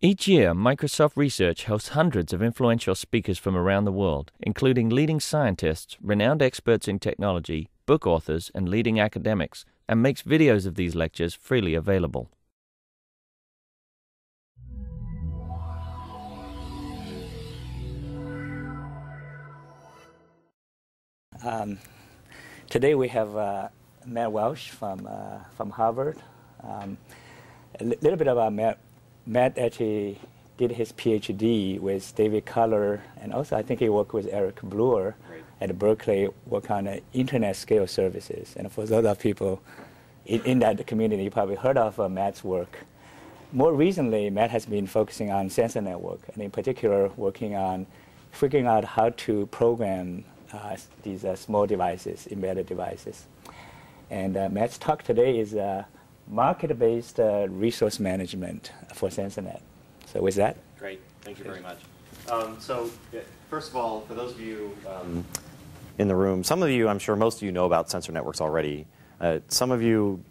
Each year, Microsoft Research hosts hundreds of influential speakers from around the world, including leading scientists, renowned experts in technology, book authors, and leading academics, and makes videos of these lectures freely available. Um, today we have uh, Matt Welsh from, uh, from Harvard. Um, a little bit about Matt. Matt actually did his PhD with David Culler, and also I think he worked with Eric right. at Berkeley, work on uh, internet scale services. And for those of people in, in that community, you probably heard of uh, Matt's work. More recently, Matt has been focusing on sensor network, and in particular, working on figuring out how to program uh, these uh, small devices, embedded devices. And uh, Matt's talk today is market-based resource management for SensorNet. So with that. Great. Thank you very much. Um, so first of all, for those of you um, in the room, some of you, I'm sure most of you know about sensor networks already. Uh, some of you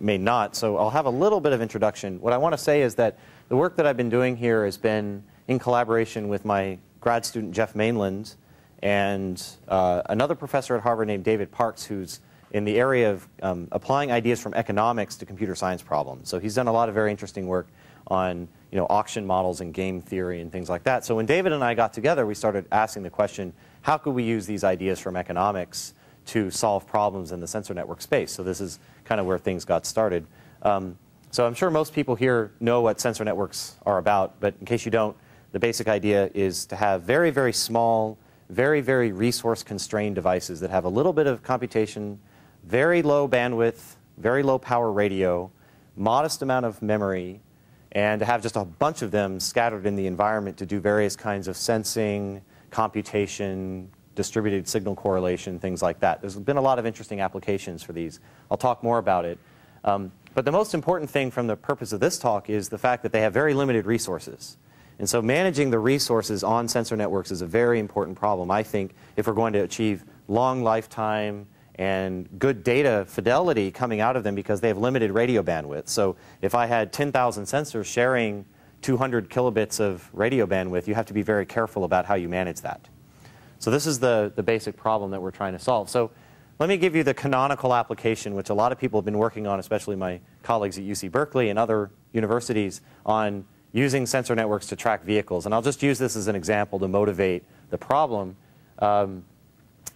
may not, so I'll have a little bit of introduction. What I want to say is that the work that I've been doing here has been in collaboration with my grad student Jeff Mainland and uh, another professor at Harvard named David Parkes, who's in the area of um, applying ideas from economics to computer science problems. So he's done a lot of very interesting work on you know, auction models and game theory and things like that. So when David and I got together, we started asking the question, how could we use these ideas from economics to solve problems in the sensor network space? So this is kind of where things got started. Um, so I'm sure most people here know what sensor networks are about, but in case you don't, the basic idea is to have very, very small very, very resource constrained devices that have a little bit of computation, very low bandwidth, very low power radio, modest amount of memory, and to have just a bunch of them scattered in the environment to do various kinds of sensing, computation, distributed signal correlation, things like that. There's been a lot of interesting applications for these. I'll talk more about it. Um, but the most important thing from the purpose of this talk is the fact that they have very limited resources. And so managing the resources on sensor networks is a very important problem, I think, if we're going to achieve long lifetime and good data fidelity coming out of them because they have limited radio bandwidth. So if I had 10,000 sensors sharing 200 kilobits of radio bandwidth, you have to be very careful about how you manage that. So this is the, the basic problem that we're trying to solve. So let me give you the canonical application, which a lot of people have been working on, especially my colleagues at UC Berkeley and other universities, on using sensor networks to track vehicles. And I'll just use this as an example to motivate the problem. Um,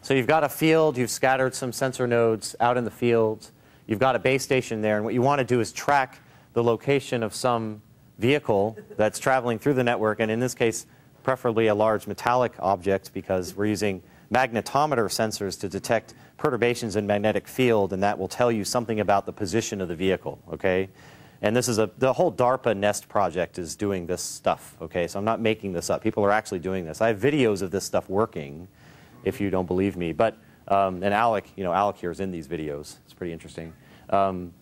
so you've got a field, you've scattered some sensor nodes out in the field, you've got a base station there, and what you want to do is track the location of some vehicle that's traveling through the network, and in this case, preferably a large metallic object because we're using magnetometer sensors to detect perturbations in magnetic field, and that will tell you something about the position of the vehicle, okay? And this is a, the whole DARPA NEST project is doing this stuff, okay? So I'm not making this up. People are actually doing this. I have videos of this stuff working, if you don't believe me. But, um, and Alec, you know, Alec here is in these videos. It's pretty interesting. Um,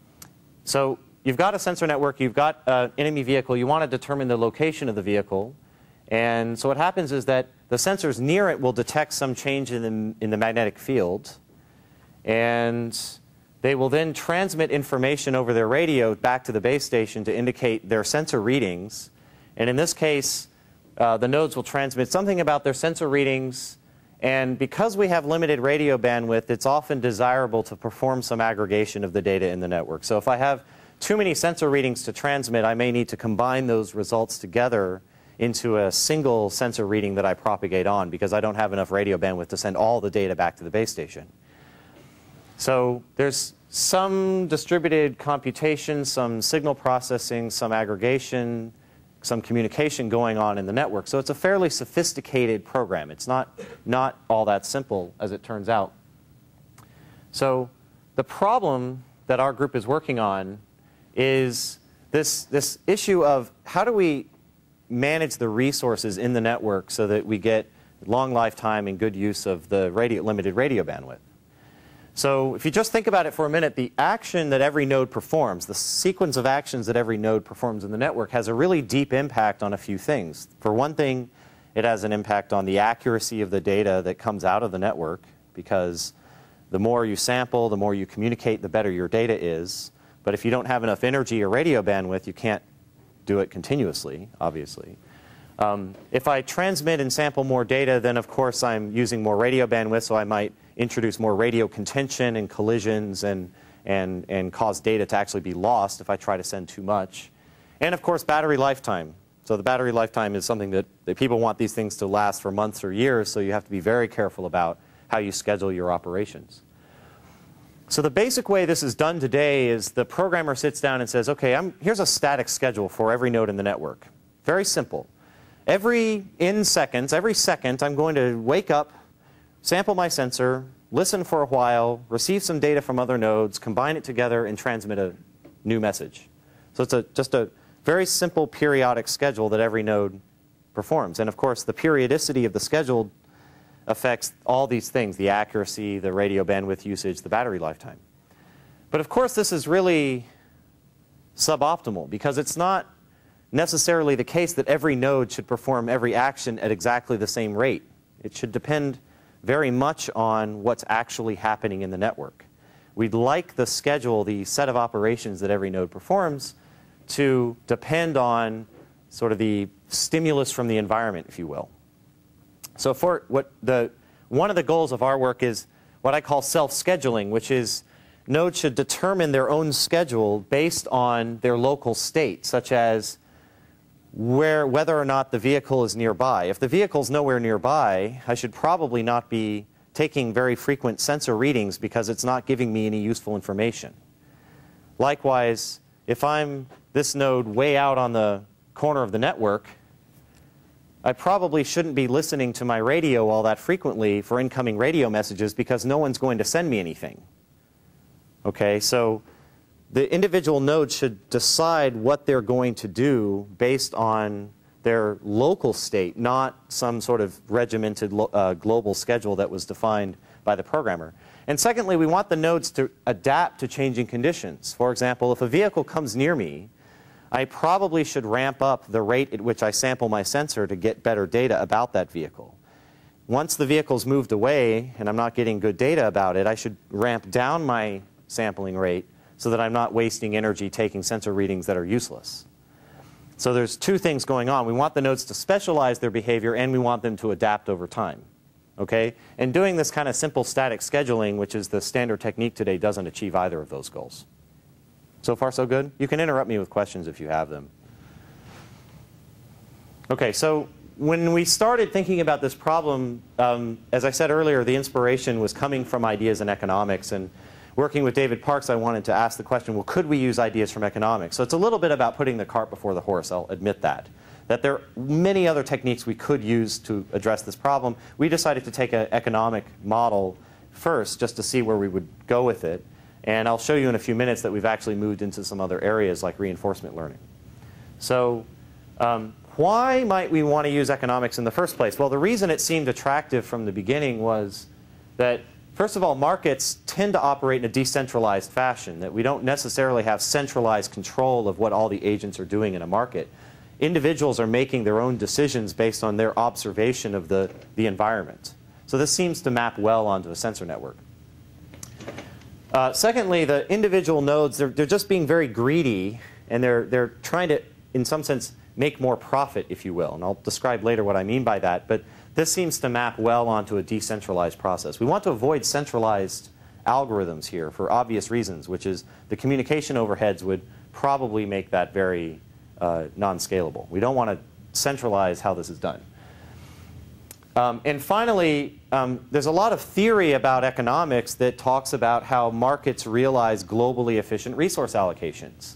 so you've got a sensor network, you've got an enemy vehicle, you want to determine the location of the vehicle. And so what happens is that the sensors near it will detect some change in the, in the magnetic field. And they will then transmit information over their radio back to the base station to indicate their sensor readings. And in this case, uh, the nodes will transmit something about their sensor readings. And because we have limited radio bandwidth, it's often desirable to perform some aggregation of the data in the network. So if I have too many sensor readings to transmit, I may need to combine those results together into a single sensor reading that I propagate on because I don't have enough radio bandwidth to send all the data back to the base station. So there's some distributed computation, some signal processing, some aggregation, some communication going on in the network. So it's a fairly sophisticated program. It's not, not all that simple, as it turns out. So the problem that our group is working on is this, this issue of how do we manage the resources in the network so that we get long lifetime and good use of the radio, limited radio bandwidth. So if you just think about it for a minute, the action that every node performs, the sequence of actions that every node performs in the network has a really deep impact on a few things. For one thing, it has an impact on the accuracy of the data that comes out of the network because the more you sample, the more you communicate, the better your data is. But if you don't have enough energy or radio bandwidth, you can't do it continuously, obviously. Um, if I transmit and sample more data, then of course I'm using more radio bandwidth, so I might introduce more radio contention and collisions and, and, and cause data to actually be lost if I try to send too much. And of course, battery lifetime. So the battery lifetime is something that, that people want these things to last for months or years, so you have to be very careful about how you schedule your operations. So the basic way this is done today is the programmer sits down and says, okay, I'm, here's a static schedule for every node in the network. Very simple. Every in seconds, every second, I'm going to wake up, sample my sensor, listen for a while, receive some data from other nodes, combine it together, and transmit a new message. So it's a, just a very simple periodic schedule that every node performs. And of course, the periodicity of the schedule affects all these things, the accuracy, the radio bandwidth usage, the battery lifetime. But of course, this is really suboptimal because it's not necessarily the case that every node should perform every action at exactly the same rate. It should depend very much on what's actually happening in the network. We'd like the schedule, the set of operations that every node performs, to depend on sort of the stimulus from the environment, if you will. So for what the, one of the goals of our work is what I call self-scheduling, which is nodes should determine their own schedule based on their local state, such as where, whether or not the vehicle is nearby. If the vehicle is nowhere nearby, I should probably not be taking very frequent sensor readings because it's not giving me any useful information. Likewise, if I'm this node way out on the corner of the network, I probably shouldn't be listening to my radio all that frequently for incoming radio messages because no one's going to send me anything. Okay, so the individual nodes should decide what they're going to do based on their local state, not some sort of regimented uh, global schedule that was defined by the programmer. And secondly, we want the nodes to adapt to changing conditions. For example, if a vehicle comes near me, I probably should ramp up the rate at which I sample my sensor to get better data about that vehicle. Once the vehicle's moved away and I'm not getting good data about it, I should ramp down my sampling rate so that I'm not wasting energy taking sensor readings that are useless. So there's two things going on. We want the nodes to specialize their behavior and we want them to adapt over time. Okay? And doing this kind of simple static scheduling, which is the standard technique today, doesn't achieve either of those goals. So far, so good? You can interrupt me with questions if you have them. Okay, so when we started thinking about this problem, um, as I said earlier, the inspiration was coming from ideas in economics. And working with David Parkes, I wanted to ask the question, well, could we use ideas from economics? So it's a little bit about putting the cart before the horse, I'll admit that. That there are many other techniques we could use to address this problem. We decided to take an economic model first just to see where we would go with it. And I'll show you in a few minutes that we've actually moved into some other areas like reinforcement learning. So um, why might we want to use economics in the first place? Well, the reason it seemed attractive from the beginning was that First of all, markets tend to operate in a decentralized fashion, that we don't necessarily have centralized control of what all the agents are doing in a market. Individuals are making their own decisions based on their observation of the, the environment. So this seems to map well onto a sensor network. Uh, secondly, the individual nodes, they're, they're just being very greedy, and they're, they're trying to, in some sense, make more profit, if you will. And I'll describe later what I mean by that. But this seems to map well onto a decentralized process. We want to avoid centralized algorithms here for obvious reasons, which is the communication overheads would probably make that very uh, non-scalable. We don't want to centralize how this is done. Um, and finally, um, there's a lot of theory about economics that talks about how markets realize globally efficient resource allocations.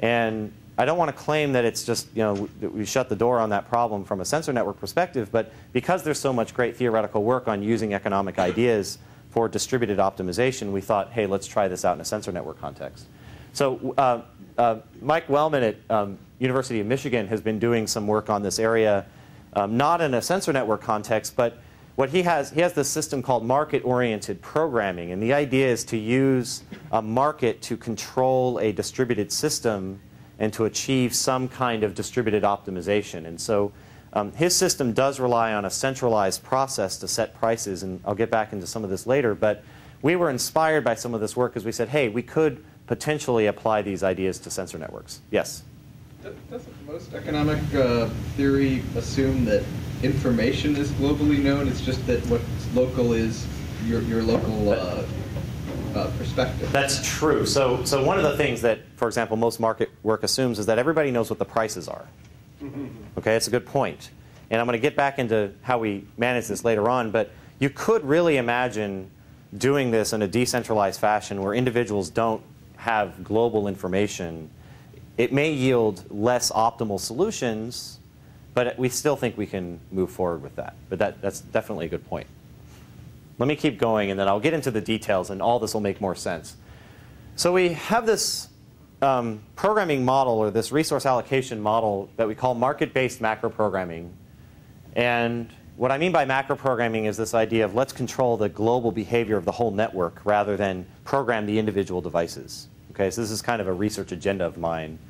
And I don't want to claim that it's just, you know, we shut the door on that problem from a sensor network perspective, but because there's so much great theoretical work on using economic ideas for distributed optimization, we thought, hey, let's try this out in a sensor network context. So uh, uh, Mike Wellman at um, University of Michigan has been doing some work on this area, um, not in a sensor network context, but what he has, he has this system called market-oriented programming, and the idea is to use a market to control a distributed system and to achieve some kind of distributed optimization. And so um, his system does rely on a centralized process to set prices, and I'll get back into some of this later. But we were inspired by some of this work because we said, hey, we could potentially apply these ideas to sensor networks. Yes? Doesn't most economic uh, theory assume that information is globally known? It's just that what's local is your, your local uh, uh, perspective. That's true. So, so one of the things that, for example, most market work assumes is that everybody knows what the prices are. Okay, that's a good point. And I'm going to get back into how we manage this later on, but you could really imagine doing this in a decentralized fashion where individuals don't have global information. It may yield less optimal solutions, but we still think we can move forward with that. But that, that's definitely a good point. Let me keep going, and then I'll get into the details, and all this will make more sense. So we have this um, programming model, or this resource allocation model, that we call market-based macro programming. And what I mean by macro programming is this idea of let's control the global behavior of the whole network rather than program the individual devices. Okay, so this is kind of a research agenda of mine.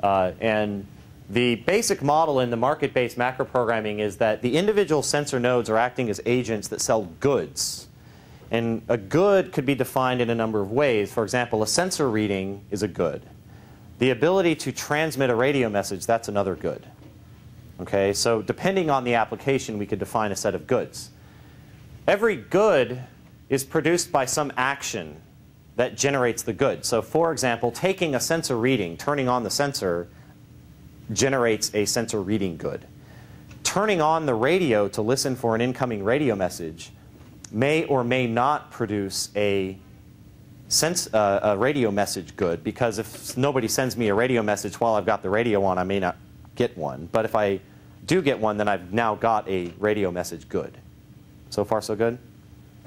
Uh, and the basic model in the market-based macro programming is that the individual sensor nodes are acting as agents that sell goods. And a good could be defined in a number of ways. For example, a sensor reading is a good. The ability to transmit a radio message, that's another good. Okay, so depending on the application, we could define a set of goods. Every good is produced by some action that generates the good. So for example, taking a sensor reading, turning on the sensor, generates a sensor reading good. Turning on the radio to listen for an incoming radio message may or may not produce a, sense, uh, a radio message good because if nobody sends me a radio message while I've got the radio on, I may not get one. But if I do get one, then I've now got a radio message good. So far, so good,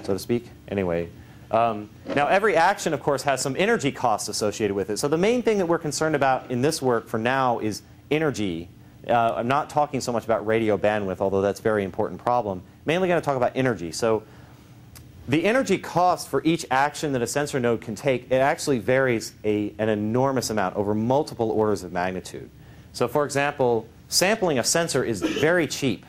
so to speak? Anyway. Um, now, every action, of course, has some energy costs associated with it. So the main thing that we're concerned about in this work for now is energy. Uh, I'm not talking so much about radio bandwidth, although that's a very important problem. Mainly going to talk about energy. So the energy cost for each action that a sensor node can take, it actually varies a, an enormous amount over multiple orders of magnitude. So for example, sampling a sensor is very cheap.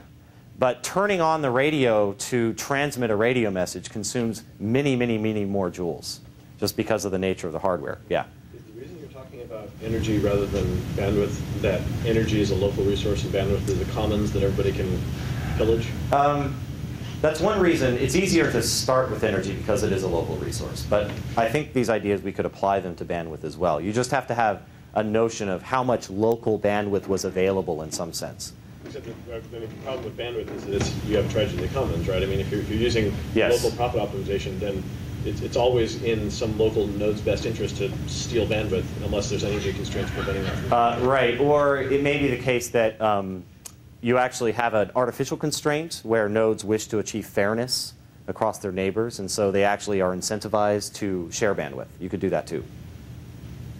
But turning on the radio to transmit a radio message consumes many, many, many more joules just because of the nature of the hardware. Yeah? Is the reason you're talking about energy rather than bandwidth that energy is a local resource and bandwidth is a commons that everybody can pillage? Um, that's one reason. It's easier to start with energy because it is a local resource. But I think these ideas, we could apply them to bandwidth as well. You just have to have a notion of how much local bandwidth was available in some sense. Except the, the problem with bandwidth is that you have tragedy in the commons, right? I mean, if you're, if you're using yes. local profit optimization, then it's, it's, always in some local node's best interest to steal bandwidth unless there's energy constraints preventing that. Uh, right, or it may be the case that um, you actually have an artificial constraint where nodes wish to achieve fairness across their neighbors, and so they actually are incentivized to share bandwidth. You could do that too.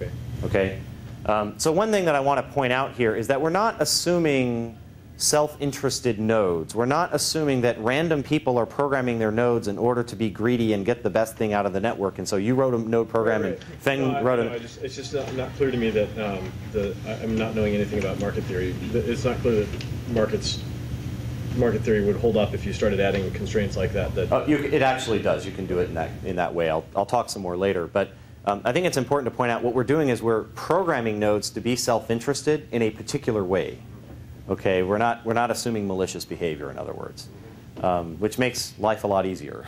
Okay. Okay. Um, so one thing that I want to point out here is that we're not assuming self-interested nodes. We're not assuming that random people are programming their nodes in order to be greedy and get the best thing out of the network. And so you wrote a node program right, right. and Feng no, wrote a... No, just, it's just not, not, clear to me that um, the, I'm not knowing anything about market theory. It's not clear that markets market theory would hold up if you started adding constraints like that. that oh, you, it actually does. You can do it in that, in that way. I'll, I'll talk some more later. But um, I think it's important to point out what we're doing is we're programming nodes to be self-interested in a particular way. Okay, we're not, we're not assuming malicious behavior, in other words, um, which makes life a lot easier.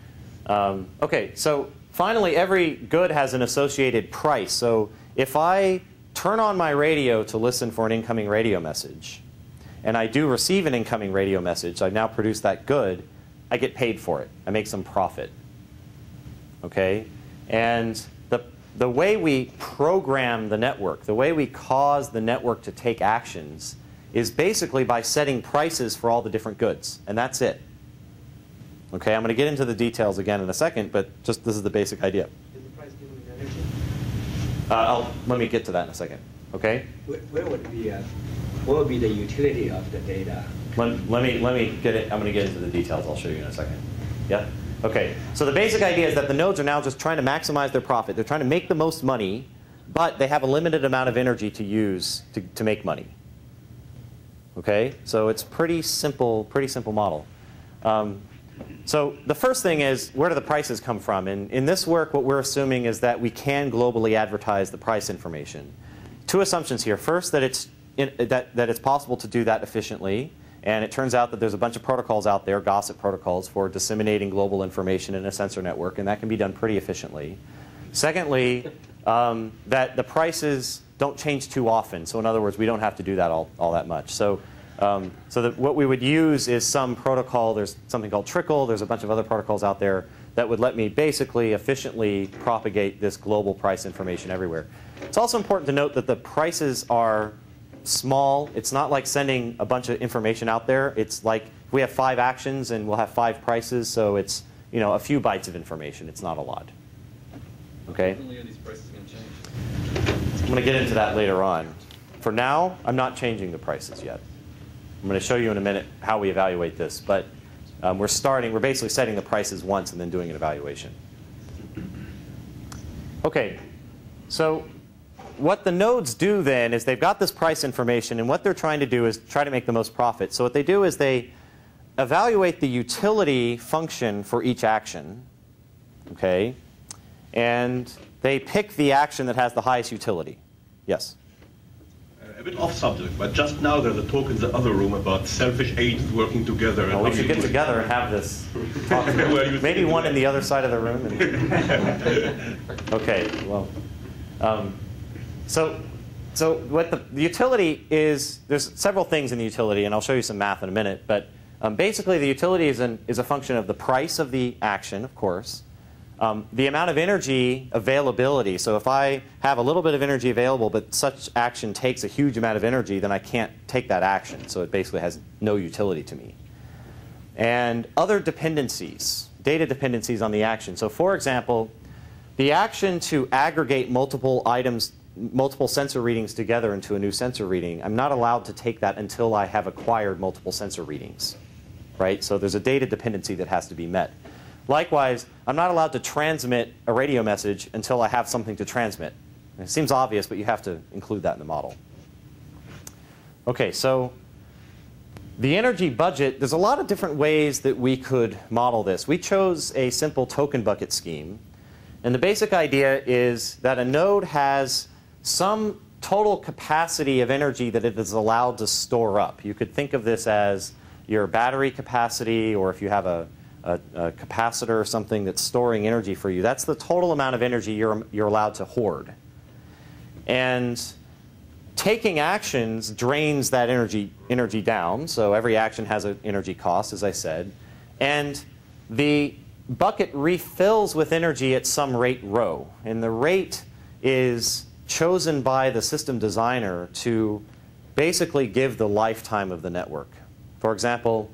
um, okay, so finally, every good has an associated price. So if I turn on my radio to listen for an incoming radio message, and I do receive an incoming radio message, I've now produced that good, I get paid for it. I make some profit. Okay? And the, the way we program the network, the way we cause the network to take actions, is basically by setting prices for all the different goods, and that's it. Okay, I'm going to get into the details again in a second, but just this is the basic idea. Is the price given energy? Uh, I'll, let me get to that in a second. Okay. Where, where would be uh, what would be the utility of the data? Let, let me let me get it. I'm going to get into the details. I'll show you in a second. Yeah. Okay. So the basic idea is that the nodes are now just trying to maximize their profit. They're trying to make the most money, but they have a limited amount of energy to use to, to make money. Okay, so it's pretty simple, pretty simple model. Um, so the first thing is, where do the prices come from? And in this work, what we're assuming is that we can globally advertise the price information. two assumptions here. First, that it's, in, that, that it's possible to do that efficiently. And it turns out that there's a bunch of protocols out there, gossip protocols, for disseminating global information in a sensor network, and that can be done pretty efficiently. Secondly, um, that the prices don't change too often. So in other words, we don't have to do that all, all that much. So, um, so that what we would use is some protocol. There's something called Trickle. There's a bunch of other protocols out there that would let me basically efficiently propagate this global price information everywhere. It's also important to note that the prices are small. It's not like sending a bunch of information out there. It's like we have five actions and we'll have five prices, so it's you know a few bytes of information. It's not a lot. Okay. these prices going to change? I'm going to get into that later on. For now, I'm not changing the prices yet. I'm going to show you in a minute how we evaluate this, but um, we're starting. We're basically setting the prices once and then doing an evaluation. Okay. So what the nodes do then is they've got this price information, and what they're trying to do is try to make the most profit. So what they do is they evaluate the utility function for each action, okay, and they pick the action that has the highest utility. Yes? A bit off subject, but just now there's a talk in the other room about selfish agents working together. Well, we should get together and have this Maybe one in the other side of the room. and- Okay, well, um, so, so what the, the utility is, there's several things in the utility, and I'll show you some math in a minute, but um, basically the utility is, an, is a function of the price of the action, of course, um, the amount of energy availability. So if I have a little bit of energy available, but such action takes a huge amount of energy, then I can't take that action. So it basically has no utility to me. And other dependencies, data dependencies on the action. So for example, the action to aggregate multiple items, multiple sensor readings together into a new sensor reading, I'm not allowed to take that until I have acquired multiple sensor readings. Right? So there's a data dependency that has to be met. Likewise, I'm not allowed to transmit a radio message until I have something to transmit. It seems obvious, but you have to include that in the model. Okay, so the energy budget, there's a lot of different ways that we could model this. We chose a simple token bucket scheme. And the basic idea is that a node has some total capacity of energy that it is allowed to store up. You could think of this as your battery capacity, or if you have a, a, a capacitor or something that's storing energy for you. That's the total amount of energy you're, you're allowed to hoard. And taking actions drains that energy, energy down. So every action has an energy cost, as I said. And the bucket refills with energy at some rate rho. And the rate is chosen by the system designer to basically give the lifetime of the network. For example,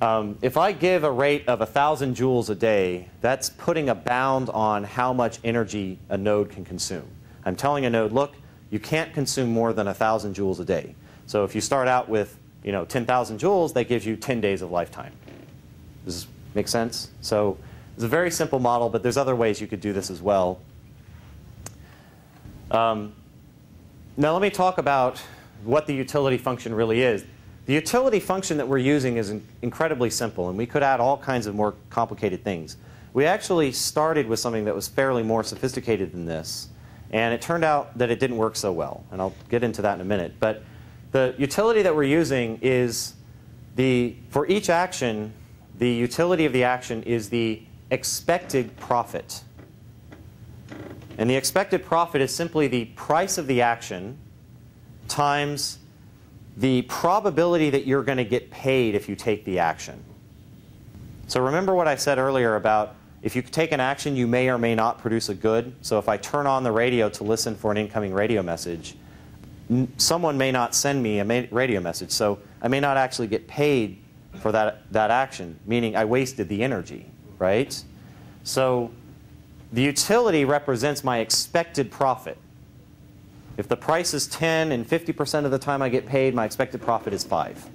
um, if I give a rate of 1,000 joules a day, that's putting a bound on how much energy a node can consume. I'm telling a node, look, you can't consume more than 1,000 joules a day. So if you start out with you know, 10,000 joules, that gives you 10 days of lifetime. Does this make sense? So it's a very simple model, but there's other ways you could do this as well. Um, now let me talk about what the utility function really is. The utility function that we're using is in incredibly simple, and we could add all kinds of more complicated things. We actually started with something that was fairly more sophisticated than this, and it turned out that it didn't work so well, and I'll get into that in a minute. But the utility that we're using is the, for each action, the utility of the action is the expected profit. And the expected profit is simply the price of the action times the probability that you're going to get paid if you take the action. So remember what I said earlier about if you take an action, you may or may not produce a good. So if I turn on the radio to listen for an incoming radio message, someone may not send me a radio message. So I may not actually get paid for that, that action, meaning I wasted the energy, right? So the utility represents my expected profit. If the price is 10 and 50% of the time I get paid, my expected profit is 5.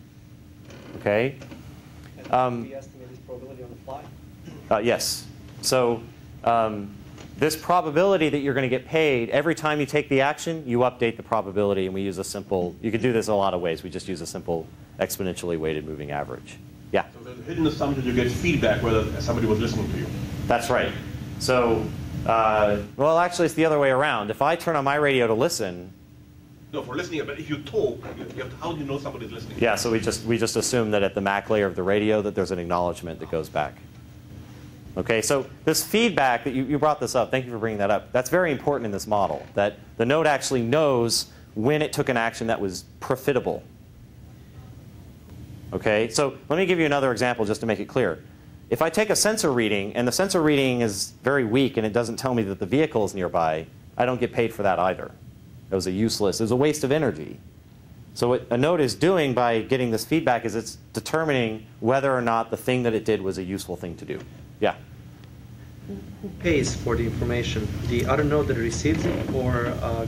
Okay? Um, we estimate this probability on the fly? uh, yes. So um, this probability that you're going to get paid, every time you take the action, you update the probability, and we use a simple, you could do this a lot of ways. We just use a simple exponentially weighted moving average. Yeah? So there's a hidden assumption you get feedback whether somebody was listening to you. That's right. So, uh, well, actually, it's the other way around. If I turn on my radio to listen, No, for listening, but if you talk, you to, how do you know somebody's listening? Yeah, so we just, we just assume that at the MAC layer of the radio that there's an acknowledgement that goes back. Okay, so this feedback that you, you brought this up, thank you for bringing that up. That's very important in this model, that the node actually knows when it took an action that was profitable. Okay, so let me give you another example just to make it clear. If I take a sensor reading and the sensor reading is very weak and it doesn't tell me that the vehicle is nearby, I don't get paid for that either. It was a useless, it was a waste of energy. So what a node is doing by getting this feedback is it's determining whether or not the thing that it did was a useful thing to do. Yeah. Who pays for the information? The other node that receives it or uh,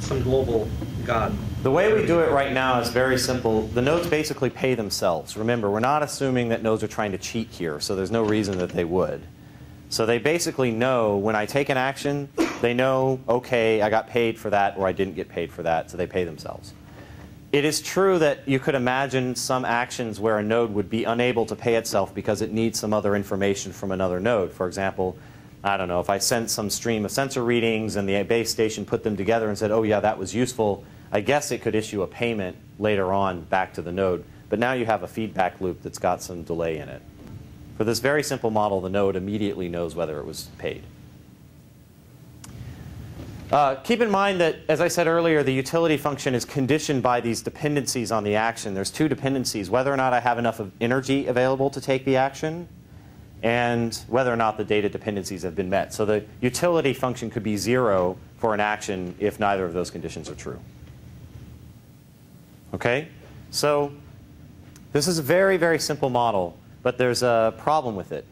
some global god? The way we do it right now is very simple. The nodes basically pay themselves. Remember, we're not assuming that nodes are trying to cheat here, so there's no reason that they would. So they basically know when I take an action, they know, okay, I got paid for that or I didn't get paid for that, so they pay themselves. It is true that you could imagine some actions where a node would be unable to pay itself because it needs some other information from another node. For example, I don't know, if I sent some stream of sensor readings and the base station put them together and said, oh yeah, that was useful, I guess it could issue a payment later on back to the node. But now you have a feedback loop that's got some delay in it. For this very simple model, the node immediately knows whether it was paid. Uh, keep in mind that, as I said earlier, the utility function is conditioned by these dependencies on the action. There's two dependencies, whether or not I have enough of energy available to take the action and whether or not the data dependencies have been met. So the utility function could be zero for an action if neither of those conditions are true. Okay? So this is a very, very simple model, but there's a problem with it.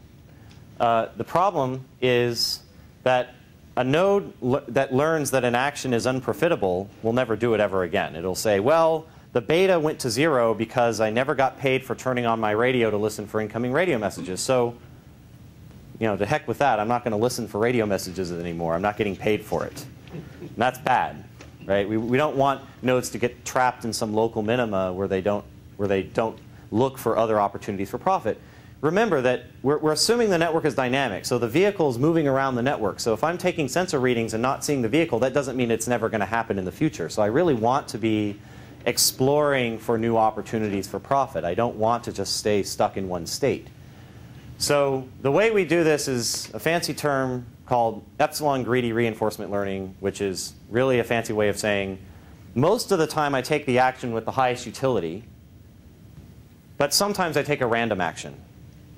Uh, the problem is that a node that learns that an action is unprofitable will never do it ever again. It'll say, well, the beta went to zero because I never got paid for turning on my radio to listen for incoming radio messages. So, you know, to heck with that. I'm not going to listen for radio messages anymore. I'm not getting paid for it. And that's bad, right? We, we don't want nodes to get trapped in some local minima where they don't, where they don't look for other opportunities for profit remember that we're, we're, assuming the network is dynamic. So the vehicle is moving around the network. So if I'm taking sensor readings and not seeing the vehicle, that doesn't mean it's never going to happen in the future. So I really want to be exploring for new opportunities for profit. I don't want to just stay stuck in one state. So the way we do this is a fancy term called epsilon greedy reinforcement learning, which is really a fancy way of saying most of the time I take the action with the highest utility, but sometimes I take a random action.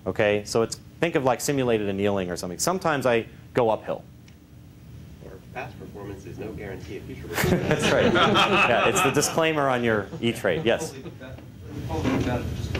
Okay, so it's think of like simulated annealing or something. Sometimes I go uphill. Or past performance is no guarantee of future performance. That's right. yeah, it's the disclaimer on your E-Trade. Yes. Just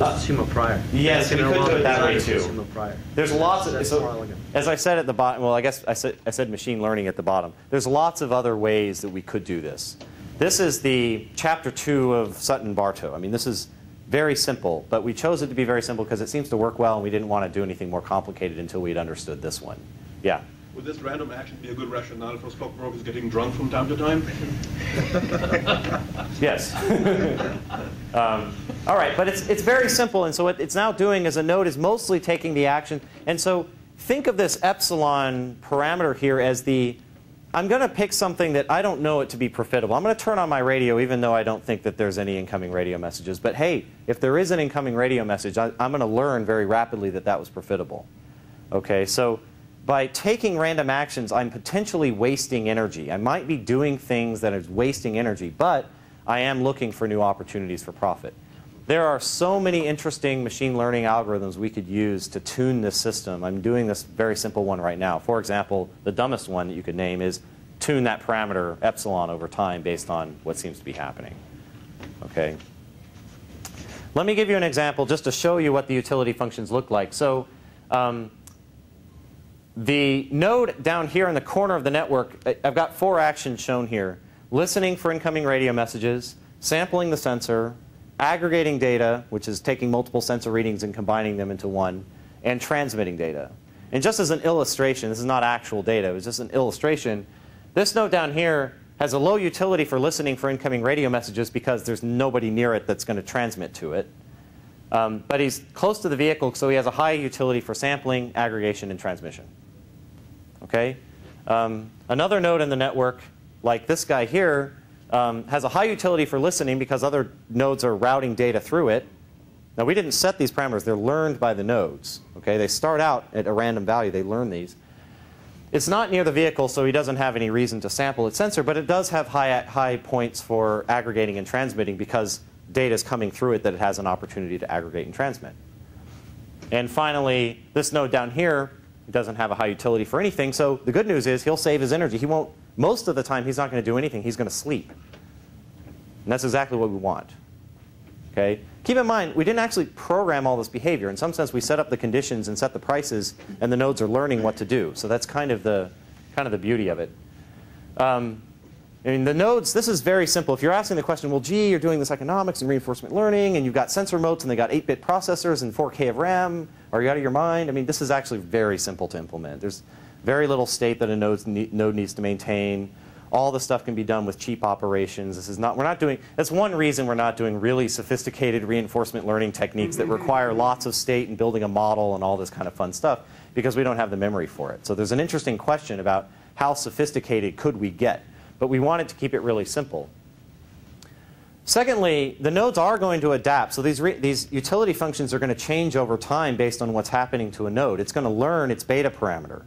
assume a prior. Yes, we could do it that way too. assume prior. There's lots of so, as I said at the bottom. Well, I guess I said I said machine learning at the bottom. There's lots of other ways that we could do this. This is the chapter two of Sutton Barto. I mean, this is very simple, but we chose it to be very simple because it seems to work well, and we didn't want to do anything more complicated until we'd understood this one. Yeah. Would this random action be a good rationale for stockbrokers getting drunk from time to time? Yes. um, all right, but it's, it's very simple. And so what it's now doing is a node is mostly taking the action. And so think of this epsilon parameter here as the, I'm going to pick something that I don't know it to be profitable. I'm going to turn on my radio even though I don't think that there's any incoming radio messages. But hey, if there is an incoming radio message, I, I'm going to learn very rapidly that that was profitable. Okay, so by taking random actions, I'm potentially wasting energy. I might be doing things that is wasting energy, but I am looking for new opportunities for profit. There are so many interesting machine learning algorithms we could use to tune this system. I'm doing this very simple one right now. For example, the dumbest one that you could name is tune that parameter epsilon over time based on what seems to be happening. Okay. Let me give you an example just to show you what the utility functions look like. So um, the node down here in the corner of the network, I've got four actions shown here. Listening for incoming radio messages, sampling the sensor, aggregating data, which is taking multiple sensor readings and combining them into one, and transmitting data. And just as an illustration, this is not actual data, it was just an illustration, this node down here has a low utility for listening for incoming radio messages because there's nobody near it that's going to transmit to it. Um, but he's close to the vehicle, so he has a high utility for sampling, aggregation, and transmission. Okay? Um, another node in the network like this guy here, um, has a high utility for listening because other nodes are routing data through it. Now, we didn't set these parameters. They're learned by the nodes. Okay? They start out at a random value. They learn these. It's not near the vehicle, so he doesn't have any reason to sample its sensor, but it does have high, high points for aggregating and transmitting because data is coming through it that it has an opportunity to aggregate and transmit. And finally, this node down here doesn't have a high utility for anything, so the good news is he'll save his energy. He won't, most of the time, he's not going to do anything. He's going to sleep. And that's exactly what we want. Okay? Keep in mind, we didn't actually program all this behavior. In some sense, we set up the conditions and set the prices, and the nodes are learning what to do. So that's kind of the, kind of the beauty of it. Um, I mean, the nodes, this is very simple. If you're asking the question, well, gee, you're doing this economics and reinforcement learning, and you've got sensor nodes, and they got 8-bit processors and 4K of RAM, are you out of your mind? I mean, this is actually very simple to implement. There's very little state that a node, node needs to maintain. All the stuff can be done with cheap operations. This is not, we're not doing, that's one reason we're not doing really sophisticated reinforcement learning techniques that require lots of state and building a model and all this kind of fun stuff, because we don't have the memory for it. So there's an interesting question about how sophisticated could we get? But we wanted to keep it really simple. Secondly, the nodes are going to adapt. So these, these utility functions are going to change over time based on what's happening to a node. It's going to learn its beta parameter.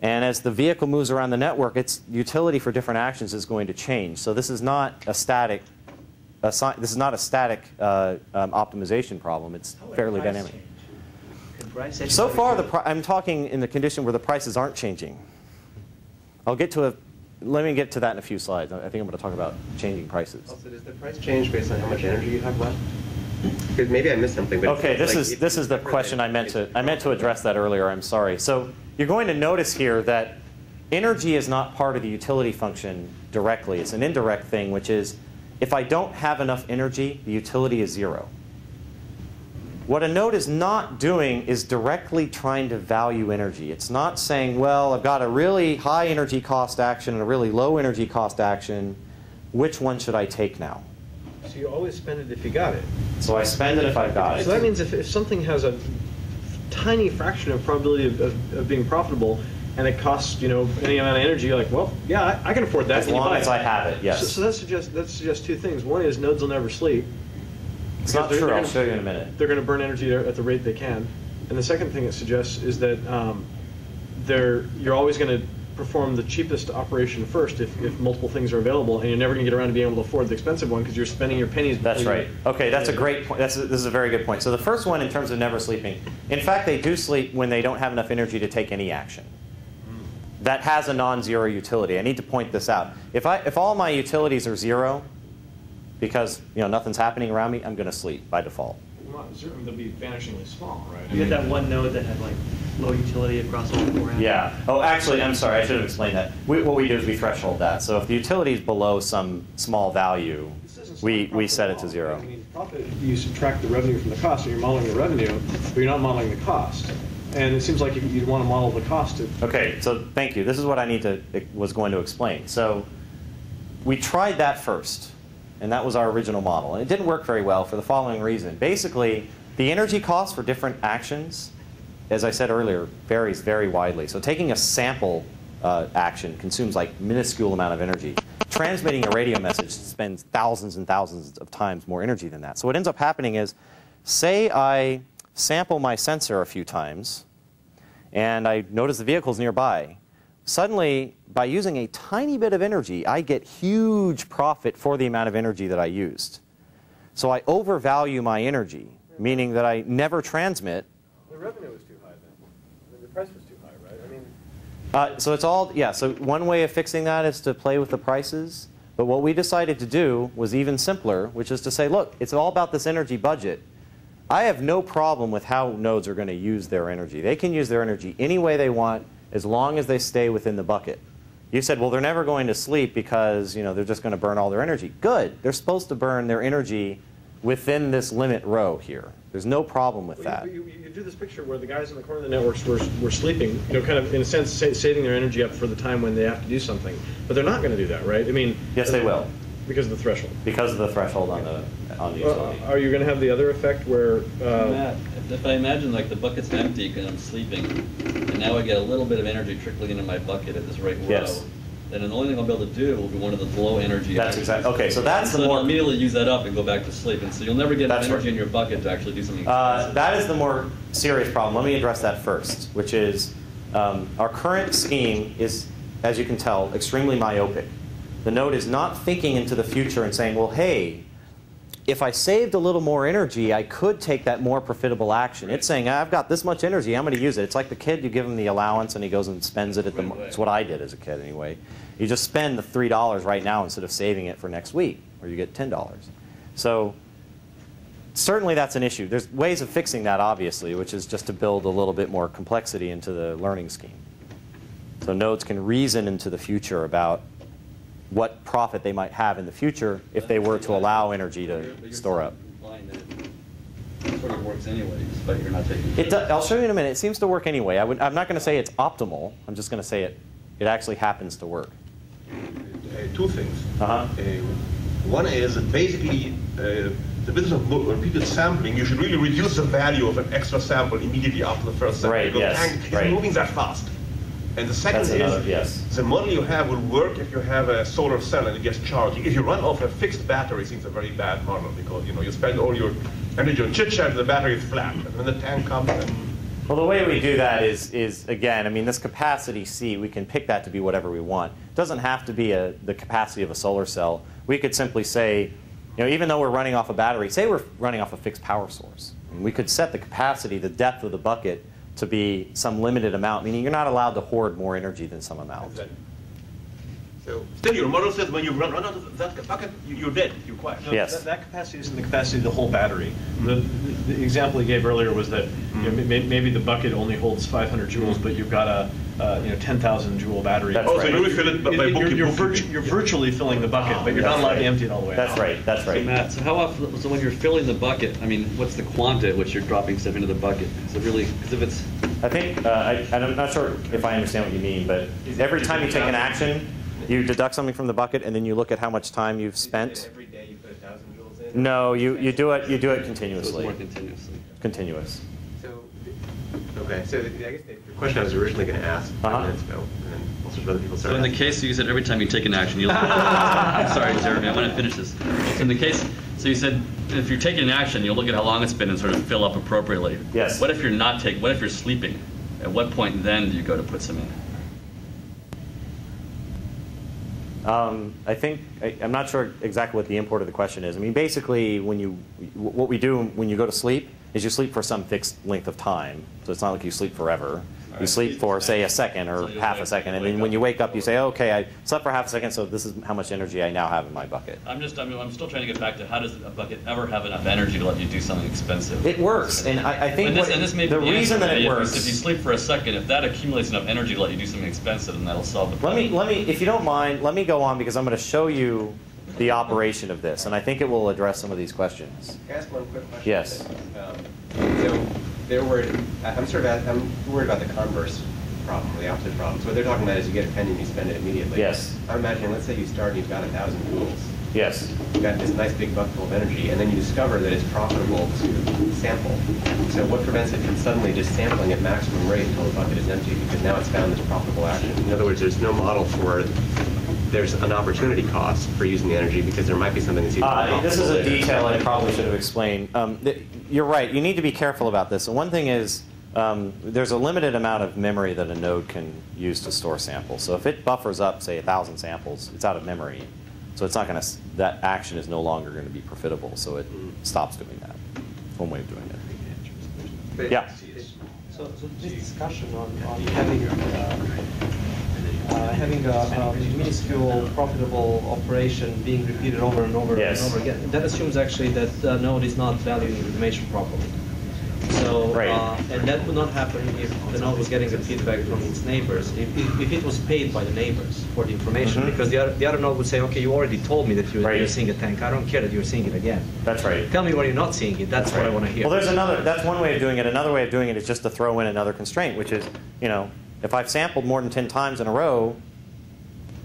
And as the vehicle moves around the network, its utility for different actions is going to change. So this is not a static, a, this is not a static uh, um, optimization problem. It's fairly dynamic. So far, the I'm talking in the condition where the prices aren't changing. I'll get to a let me get to that in a few slides. I think I'm going to talk about changing prices. Also, does the price change based on how much energy you have left? Because maybe I missed something. But okay, this like is this is the question I meant to I meant to address that earlier. I'm sorry. So you're going to notice here that energy is not part of the utility function directly. It's an indirect thing, which is if I don't have enough energy, the utility is zero. What a node is not doing is directly trying to value energy. It's not saying, well, I've got a really high energy cost action and a really low energy cost action. Which one should I take now? So you always spend it if you got it. So I spend it if I've got it. So that means if, if something has a tiny fraction of probability of, of, of being profitable, and it costs you know any amount of energy, you're like, well, yeah, I, I can afford that. As long as I have it, yes. So, so that suggests that suggests two things. One is nodes will never sleep. It's not true. I'll show you in a minute. They're going to burn energy at the rate they can. And the second thing it suggests is that um, they're, you're always going to perform the cheapest operation first if, if multiple things are available, and you're never going to get around to being able to afford the expensive one because you're spending your pennies. That's right. Okay, that's a great point. That's a, this is a very good point. So the first one, in terms of never sleeping, in fact, they do sleep when they don't have enough energy to take any action. That has a non-zero utility. I need to point this out. If I if all my utilities are zero, because you know nothing's happening around me, I'm going to sleep by default. Well, certainly they'll be vanishingly small, right? You had that one node that had like low utility across all four. Yeah. Oh, actually, I'm sorry. I should have explained that. We, what we do is we threshold that. So if the utility is below some small value, we, we set it to zero. I mean, profit, you subtract the revenue from the cost, and you're modeling the revenue, but you're not modeling the cost. And it seems like you'd want to model the cost. To okay. So thank you. This is what I need to was going to explain. So we tried that first. And that was our original model. And it didn't work very well for the following reason. Basically, the energy cost for different actions, as I said earlier, varies very widely. So taking a sample uh, action consumes like minuscule amount of energy. Transmitting a radio message spends thousands and thousands of times more energy than that. So what ends up happening is, say I sample my sensor a few times, and I notice the vehicle's nearby. Suddenly, by using a tiny bit of energy, I get huge profit for the amount of energy that I used. So I overvalue my energy, meaning that I never transmit. The revenue was too high then. The price was too high, right? I mean. Uh, so it's all, yeah, so one way of fixing that is to play with the prices. But what we decided to do was even simpler, which is to say, look, it's all about this energy budget. I have no problem with how nodes are going to use their energy. They can use their energy any way they want as long as they stay within the bucket. You said, well, they're never going to sleep because you know, they're just going to burn all their energy. Good. They're supposed to burn their energy within this limit rho here. There's no problem with well, that. You, you, you, do this picture where the guys in the corner of the networks were, were sleeping, you know, kind of in a sense sa saving their energy up for the time when they have to do something. But they're not going to do that, right? I mean, yes, they will. Because of the threshold. Because of the threshold on the on the utility. Uh, are you going to have the other effect where? Uh, Matt, if, if I imagine like the bucket's empty because I'm sleeping, and now I get a little bit of energy trickling into my bucket at this rate rho. Yes. then the only thing I'll be able to do will be one of the low energy. That's energies. exact- okay, so that's the more- I'll immediately use that up and go back to sleep, and so you'll never get enough energy right. in your bucket to actually do something. Uh, that is the more serious problem. Let me address that first, which is um, our current scheme is, as you can tell, extremely myopic. The node is not thinking into the future and saying, well, hey, if I saved a little more energy, I could take that more profitable action. It's saying, I've got this much energy, I'm going to use it. It's like the kid, you give him the allowance and he goes and spends it at the. Right away. It's what I did as a kid anyway. You just spend the three dollars right now instead of saving it for next week, or you get ten dollars. So certainly that's an issue. There's ways of fixing that, obviously, which is just to build a little bit more complexity into the learning scheme. So nodes can reason into the future about what profit they might have in the future if they were to allow energy to you're- but you're store up. it Sort of works anyway, despite you're not taking. It do, I'll show you in a minute. It seems to work anyway. I would, I'm not going to say it's optimal. I'm just going to say it, it actually happens to work. Uh, two things. Uh-huh. Uh, one is that basically uh, the business of repeated sampling, you should really reduce the value of an extra sample immediately after the first sample. Right, because yes, tank is right. moving that fast. And the second That's is another- yes. the model you have will work if you have a solar cell and it gets charged. If you run off a fixed battery, it's a very bad model because you know you spend all your energy on chit chat and the battery is flat. And when the tank comes and Well, the way we do that is, is again, I mean, this capacity C, we can pick that to be whatever we want. It doesn't have to be a, the capacity of a solar cell. We could simply say, you know, even though we're running off a battery, say we're running off a fixed power source, and we could set the capacity, the depth of the bucket, to be some limited amount, meaning you're not allowed to hoard more energy than some amount. so still your model says when you run, run out of that bucket, you- you're dead. You're quiet. No, Yes. That, that capacity isn't the capacity of the whole battery. The, the, the example he gave earlier was that you know, may, maybe the bucket only holds 500 joules, but you've got a uh, you know 10,000 joule battery. That's Oh, so right. you refill it by by You're, you're, virtu- you're virtually filling the bucket, but you're not That's allowed right. to empty it all the way That's out. right, that's So right. Matt, so how often, so when you're filling the bucket, I mean, what's the quanta at which you're dropping stuff into the bucket? Is it really, because if it's, I think, uh, I, and I'm not sure if I understand what you mean, but every time you take an action, you deduct something from the bucket, and then you look at how much time you've spent. Every day you put a thousand joules in? No, you, you do it, you do it so it's continuously. more continuously? Continuous. So, okay, so I guess the the question I was originally going to ask Uh-huh. five minutes ago, and then all sorts of other people started. So in the asking. case, you said every time you take an action, you'll. I'm sorry, Jeremy, I want to finish this. So in the case, so you said if you're taking an action, you'll look at how long it's been and sort of fill up appropriately. Yes. What if you're not taking, what if you're sleeping? At what point then do you go to put some in? Um, I think, I, I'm not sure exactly what the import of the question is. I mean, basically, when you, what we do when you go to sleep is you sleep for some fixed length of time. So it's not like you sleep forever. You sleep for, say, a second or half a second, and then when you wake up, you say, okay, I slept for half a second, so this is how much energy I now have in my bucket. I'm just, I mean, I'm still trying to get back to how does a bucket ever have enough energy to let you do something expensive? It works, and I, I think this, what- and this may be the the reason that it If works. If you sleep for a second, if that accumulates enough energy to let you do something expensive, then that'll solve the problem. Let problem. me, let me, if you don't mind, let me go on because I'm going to show you the operation of this, and I think it will address some of these questions. Can I ask one quick question? Yes. Um, So they're worried, I- I'm sort of, I'm worried about the converse problem, or the opposite problem. So what they're talking about is you get a penny and you spend it immediately. Yes. I'm imagining, let's say you start and you've got a thousand joules. Yes. You've got this nice big bucket full of energy, and then you discover that it's profitable to sample. So what prevents it from suddenly just sampling at maximum rate until the bucket is empty, because now it's found this profitable action? In other words, there's no model for, there's an opportunity cost for using the energy, because there might be something that's even Uh, this is a later. detail I probably should have explained. Um, th- you're right. You need to be careful about this. And one thing is, um, there's a limited amount of memory that a node can use to store samples. So if it buffers up, say, a thousand samples, it's out of memory. So it's not going to. That action is no longer going to be profitable. So it stops doing that. One way of doing it. Yeah. So, so this discussion on, on having, uh, uh, having a, a minuscule profitable operation being repeated over and over Yes. and over again, that assumes actually that the node is not valuing information properly. So, Right. uh, and that would not happen if the node was getting the feedback from its neighbors, if, if, if it was paid by the neighbors for the information, Mhm. because the other, the other node would say, okay, you already told me that you're, Right. you're seeing a tank, I don't care that you're seeing it again. That's right. Tell me where you're not seeing it, that's, what I want to hear. Well, there's another. That's one way of doing it. Another way of doing it is just to throw in another constraint, which is, you know, if I've sampled more than ten times in a row,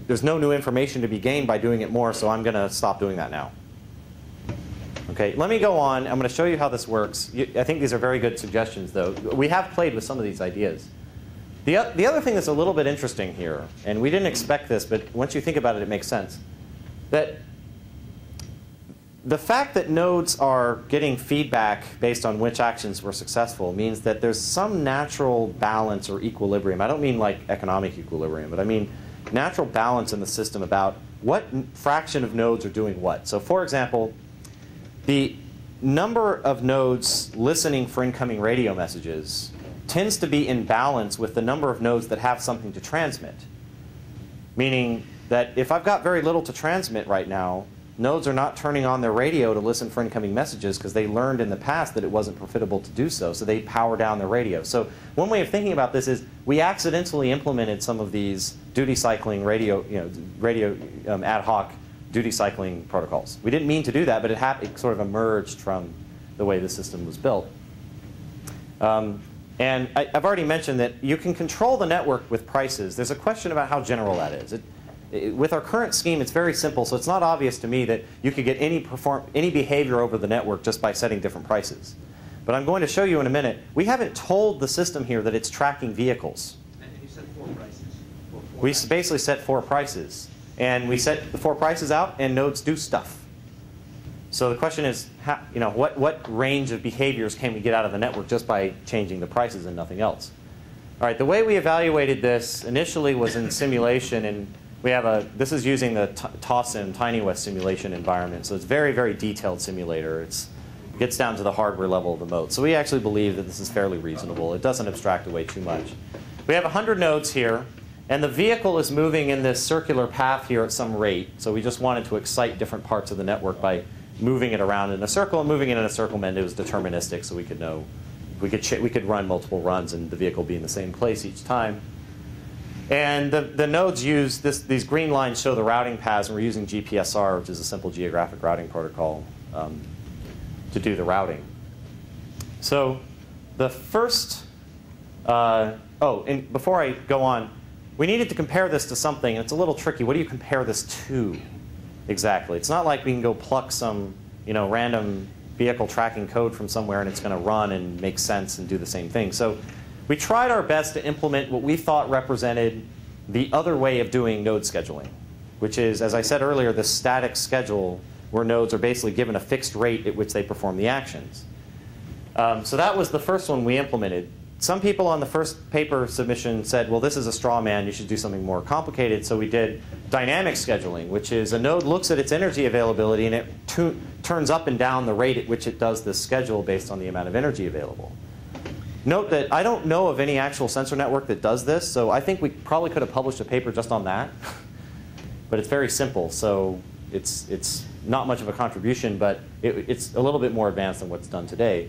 there's no new information to be gained by doing it more, so I'm going to stop doing that now. Okay, let me go on. I'm going to show you how this works. You, I think these are very good suggestions, though. We have played with some of these ideas. The, the other thing that's a little bit interesting here, and we didn't expect this, but once you think about it, it makes sense, that the fact that nodes are getting feedback based on which actions were successful means that there's some natural balance or equilibrium. I don't mean like economic equilibrium, but I mean natural balance in the system about what fraction of nodes are doing what. So, for example, the number of nodes listening for incoming radio messages tends to be in balance with the number of nodes that have something to transmit. Meaning that if I've got very little to transmit right now, nodes are not turning on their radio to listen for incoming messages because they learned in the past that it wasn't profitable to do so. So they power down their radio. So one way of thinking about this is we accidentally implemented some of these duty cycling radio, you know, radio um, ad hoc duty cycling protocols. We didn't mean to do that, but it, it sort of emerged from the way the system was built. Um, and I, I've already mentioned that you can control the network with prices. There's a question about how general that is. It, it, with our current scheme, it's very simple, so it's not obvious to me that you could get any, perform, any behavior over the network just by setting different prices. But I'm going to show you in a minute. We haven't told the system here that it's tracking vehicles. And you said four prices. Four- four We prices. basically set four prices. And we set the four prices out, and nodes do stuff. So the question is, how, you know, what, what range of behaviors can we get out of the network just by changing the prices and nothing else? All right, the way we evaluated this initially was in simulation, and we have a, this is using the TOSSIM, TinyOS simulation environment. So it's very, very detailed simulator. It's, it gets down to the hardware level of the mote. So we actually believe that this is fairly reasonable. It doesn't abstract away too much. We have 100 nodes here, and the vehicle is moving in this circular path here at some rate. So we just wanted to excite different parts of the network by moving it around in a circle, and moving it in a circle meant it was deterministic, so we could know, we could, we could run multiple runs and the vehicle be in the same place each time. And the, the nodes use this, these green lines show the routing paths, and we're using GPSR, which is a simple geographic routing protocol, um, to do the routing. So the first, uh, oh, and before I go on, we needed to compare this to something, and it's a little tricky. What do you compare this to exactly? It's not like we can go pluck some, you know, random vehicle tracking code from somewhere and it's going to run and make sense and do the same thing. So we tried our best to implement what we thought represented the other way of doing node scheduling, which is, as I said earlier, the static schedule where nodes are basically given a fixed rate at which they perform the actions. Um, so that was the first one we implemented. Some people on the first paper submission said, well, this is a straw man. You should do something more complicated. So we did dynamic scheduling, which is a node looks at its energy availability and it turns up and down the rate at which it does this schedule based on the amount of energy available. Note that I don't know of any actual sensor network that does this, so I think we probably could have published a paper just on that. but it's very simple, so it's, it's not much of a contribution, but it, it's a little bit more advanced than what's done today.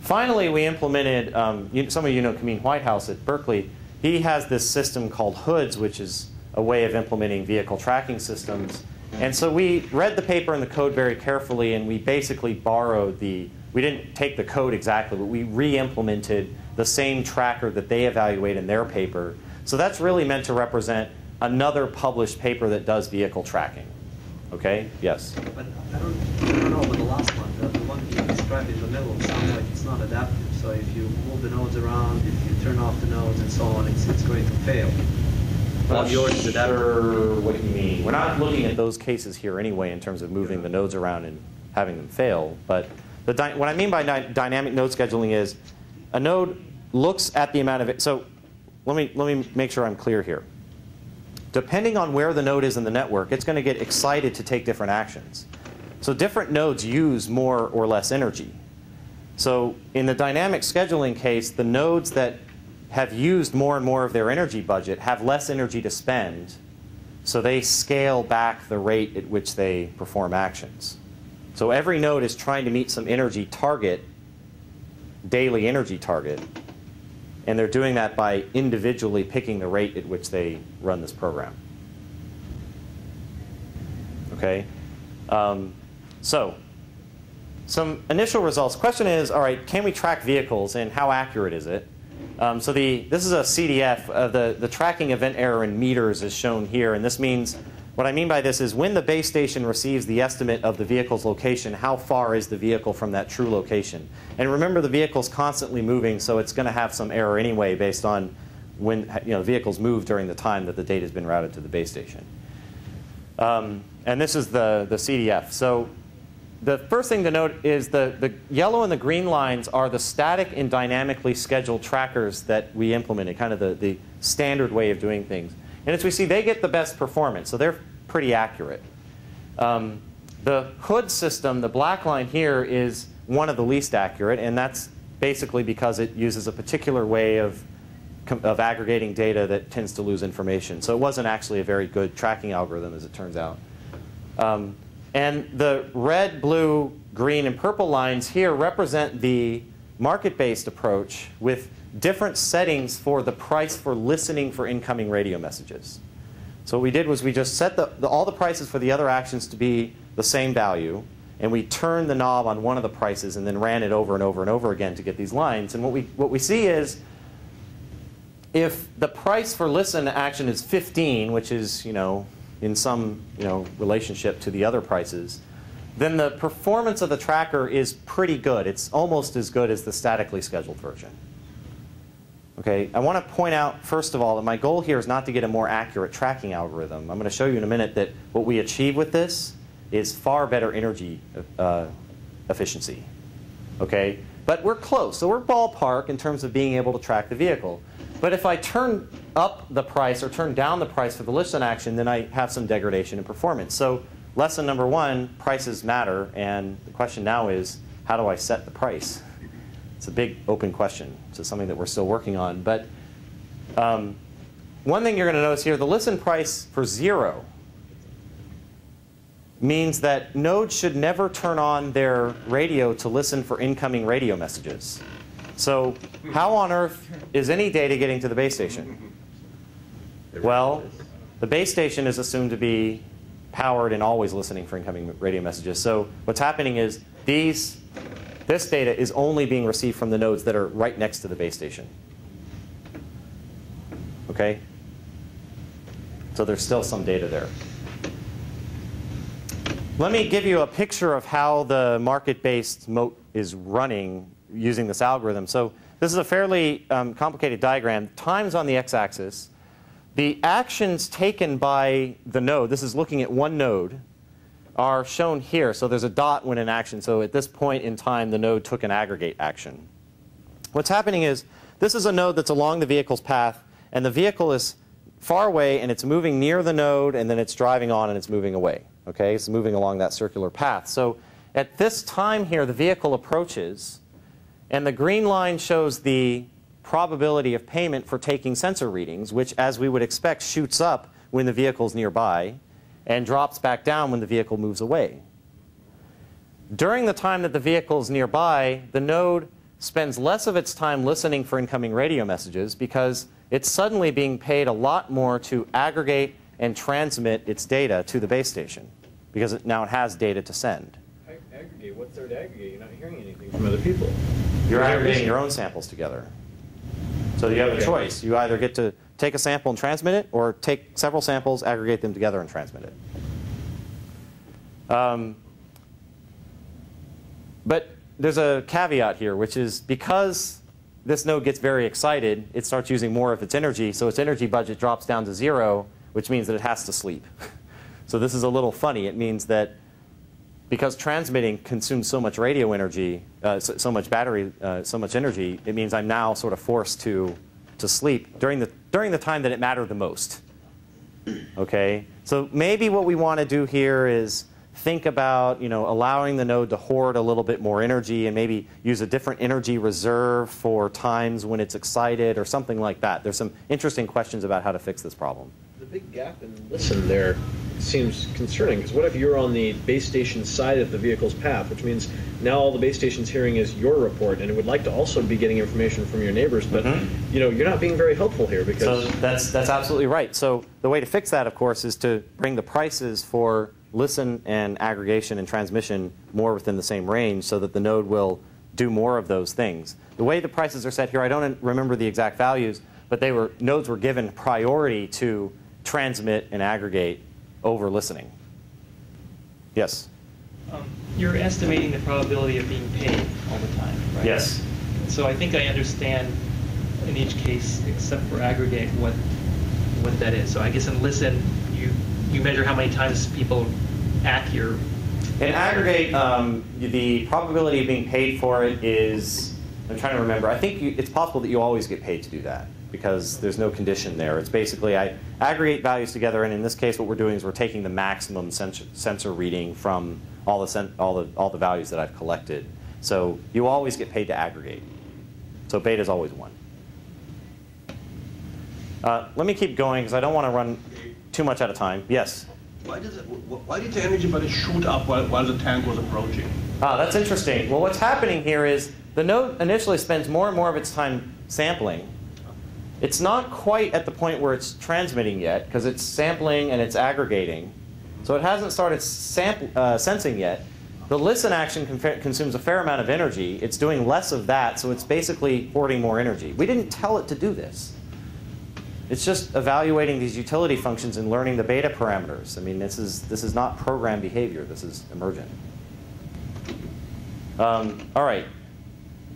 Finally, we implemented, um, you, some of you know Kamin Whitehouse at Berkeley. He has this system called HOODS, which is a way of implementing vehicle tracking systems. And so we read the paper and the code very carefully, and we basically borrowed the, we didn't take the code exactly, but we re-implemented the same tracker that they evaluate in their paper. So that's really meant to represent another published paper that does vehicle tracking. Okay? Yes? But I don't, I don't know about the last one. The, the one you described in the middle sounds like it's not adaptive. So if you move the nodes around, if you turn off the nodes and so on, it's, it's going to fail. While Not yours is adaptive. sure what you mean. We're not looking at those cases here anyway in terms of moving the nodes around and having them fail. But what I mean by dy- dynamic node scheduling is a node looks at the amount of it. So let me, let me make sure I'm clear here. Depending on where the node is in the network, it's going to get excited to take different actions. So different nodes use more or less energy. So in the dynamic scheduling case, the nodes that have used more and more of their energy budget have less energy to spend, so they scale back the rate at which they perform actions. So every node is trying to meet some energy target, daily energy target, and they're doing that by individually picking the rate at which they run this program. Okay? Um, so, some initial results. Question is, all right, can we track vehicles and how accurate is it? Um, so the, this is a CDF. Uh, the, the tracking event error in meters is shown here. And this means, what I mean by this is when the base station receives the estimate of the vehicle's location, how far is the vehicle from that true location? And remember, the vehicle's constantly moving, so it's going to have some error anyway based on when you know, vehicles move during the time that the data has been routed to the base station. Um, and this is the, the CDF. So the first thing to note is the, the yellow and the green lines are the static and dynamically scheduled trackers that we implemented, kind of the, the standard way of doing things. And as we see, they get the best performance, so they're pretty accurate. Um, the hood system, the black line here, is one of the least accurate, and that's basically because it uses a particular way of, of aggregating data that tends to lose information. So it wasn't actually a very good tracking algorithm, as it turns out. Um, and the red, blue, green, and purple lines here represent the market-based approach with different settings for the price for listening for incoming radio messages. So what we did was we just set the, the, all the prices for the other actions to be the same value, and we turned the knob on one of the prices and then ran it over and over and over again to get these lines. And what we, what we see is if the price for listen action is 15, which is, you know, in some you know, relationship to the other prices, then the performance of the tracker is pretty good. It's almost as good as the statically scheduled version. Okay, I want to point out, first of all, that my goal here is not to get a more accurate tracking algorithm. I'm going to show you in a minute that what we achieve with this is far better energy uh, efficiency. Okay, but we're close. So we're ballpark in terms of being able to track the vehicle. But if I turn up the price or turn down the price for the listen action, then I have some degradation in performance. So lesson number one, prices matter. And the question now is, how do I set the price? It's a big open question. So something that we're still working on. But um, one thing you're going to notice here, the listen price for zero means that nodes should never turn on their radio to listen for incoming radio messages. So how on earth is any data getting to the base station? Well, the base station is assumed to be powered and always listening for incoming radio messages. So what's happening is these, this data is only being received from the nodes that are right next to the base station. Okay? So there's still some data there. Let me give you a picture of how the market-based mote is running using this algorithm. So this is a fairly um, complicated diagram. Time's on the x-axis. The actions taken by the node, this is looking at one node, are shown here. So there's a dot when in action. So at this point in time, the node took an aggregate action. What's happening is this is a node that's along the vehicle's path, and the vehicle is far away, and it's moving near the node, and then it's driving on, and it's moving away. Okay, it's moving along that circular path. So at this time here, the vehicle approaches, and the green line shows the probability of payment for taking sensor readings, which, as we would expect, shoots up when the vehicle's nearby and drops back down when the vehicle moves away. During the time that the vehicle is nearby, the node spends less of its time listening for incoming radio messages because it's suddenly being paid a lot more to aggregate and transmit its data to the base station because it, now it has data to send. Aggregate? What's there to aggregate? You're not hearing anything from other people. You're aggregating your own samples together. So you have a choice. You either get to take a sample and transmit it, or take several samples, aggregate them together, and transmit it. Um, but there's a caveat here, which is because this node gets very excited, it starts using more of its energy, so its energy budget drops down to zero, which means that it has to sleep. so this is a little funny. It means that because transmitting consumes so much radio energy, uh, so, so, much battery, uh, so much energy, it means I'm now sort of forced to, to sleep during the, during the time that it mattered the most. Okay? So maybe what we want to do here is think about you know, allowing the node to hoard a little bit more energy and maybe use a different energy reserve for times when it's excited or something like that. There's some interesting questions about how to fix this problem big gap in listen there seems concerning because what if you're on the base station side of the vehicle's path, which means now all the base station's hearing is your report, and it would like to also be getting information from your neighbors, but mm-hmm. you know you're not being very helpful here because. So that's that's absolutely right. So the way to fix that, of course, is to bring the prices for listen and aggregation and transmission more within the same range, so that the node will do more of those things. The way the prices are set here, I don't remember the exact values, but they were nodes were given priority to transmit and aggregate over listening. Yes? Um, you're estimating the probability of being paid all the time, right? Yes. So I think I understand in each case except for aggregate what what that is. So I guess in listen, you you measure how many times people act your In aggregate, um, the probability of being paid for it is, I'm trying to remember, I think you, it's possible that you always get paid to do that because there's no condition there. It's basically I aggregate values together, and in this case, what we're doing is we're taking the maximum sensor, sensor reading from all the, sen all, the, all the values that I've collected. So you always get paid to aggregate. So beta is always 1. Uh, let me keep going because I don't want to run too much out of time. Yes? Why did, the, why did the energy body shoot up while, while the tank was approaching? Ah, that's interesting. Well, what's happening here is the node initially spends more and more of its time sampling. It's not quite at the point where it's transmitting yet because it's sampling and it's aggregating. So it hasn't started uh, sensing yet. The listen action consumes a fair amount of energy. It's doing less of that, so it's basically hoarding more energy. We didn't tell it to do this. It's just evaluating these utility functions and learning the beta parameters. I mean, this is, this is not program behavior. This is emergent. Um, all right.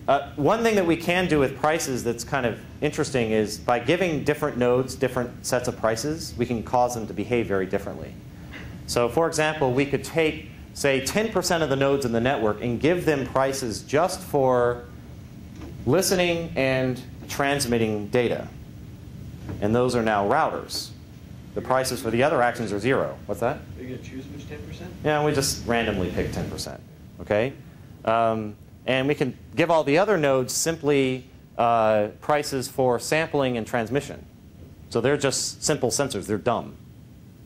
Uh, one thing that we can do with prices that's kind of interesting is by giving different nodes different sets of prices, we can cause them to behave very differently. So for example, we could take, say, 10% of the nodes in the network and give them prices just for listening and transmitting data. And those are now routers. The prices for the other actions are zero. What's that? Are you going to choose which 10%? Yeah, we just randomly pick 10%. Okay? Um, and we can give all the other nodes simply uh, prices for sampling and transmission. So they're just simple sensors. They're dumb.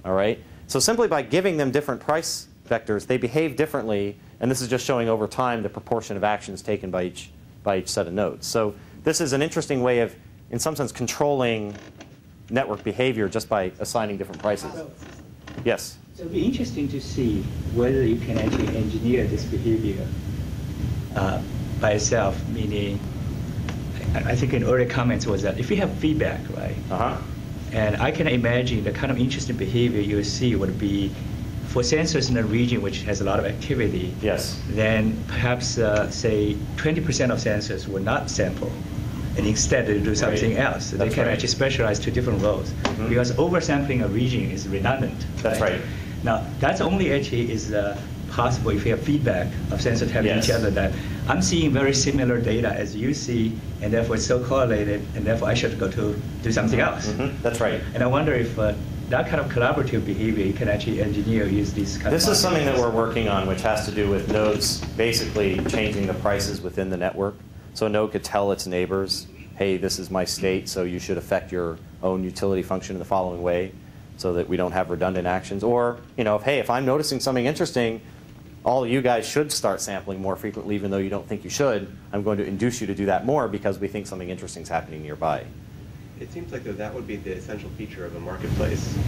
All right? So simply by giving them different price vectors, they behave differently. And this is just showing over time the proportion of actions taken by each, by each set of nodes. So this is an interesting way of, in some sense, controlling network behavior just by assigning different prices. Yes? So it'd be interesting to see whether you can actually engineer this behavior uh, by itself, meaning, I, I think in earlier comments was that if you have feedback, right? Uh-huh. And I can imagine the kind of interesting behavior you see would be for sensors in a region which has a lot of activity. Yes. Then perhaps, uh, say, 20% of sensors will not sample and instead they do something Right. else. they can right. actually specialize to different roles Mhm. because oversampling a region is redundant. That's right. Now that's only actually is uh, possible if you have feedback of sensors telling Yes. each other that I'm seeing very similar data as you see, and therefore it's so correlated, and therefore I should go to do something else. Mhm. That's right. And I wonder if uh, that kind of collaborative behavior you can actually engineer use these kind This of is something that we're working on, which has to do with nodes basically changing the prices within the network. So a node could tell its neighbors, hey, this is my state, so you should affect your own utility function in the following way so that we don't have redundant actions. Or, you know, if, hey, if I'm noticing something interesting, all of you guys should start sampling more frequently, even though you don't think you should. I'm going to induce you to do that more because we think something interesting is happening nearby. It seems like though that would be the essential feature of a marketplace.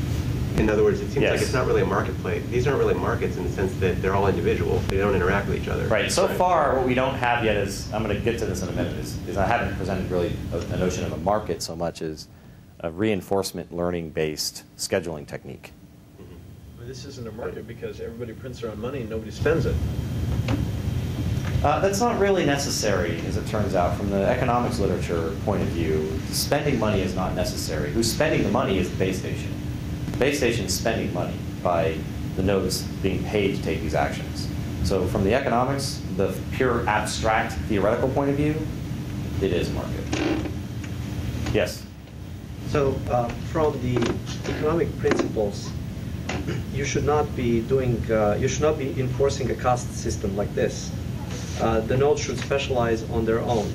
In other words, it seems Yes. like it's not really a marketplace. These aren't really markets in the sense that they're all individual. They don't interact with each other. Right. So far, what we don't have yet is, I'm going to get to this in a minute, is, is I haven't presented really a, a notion of a market so much as a reinforcement learning-based scheduling technique. Well, this isn't a market because everybody prints their own money and nobody spends it. Uh, that's not really necessary, as it turns out, from the economics literature point of view. Spending money is not necessary. Who's spending the money is the base station. The base station is spending money by the nodes being paid to take these actions. So from the economics, the pure abstract theoretical point of view, it is a market. Yes? So uh, from the economic principles, you should not be doing, uh, you should not be enforcing a cost system like this. Uh, the nodes should specialize on their own,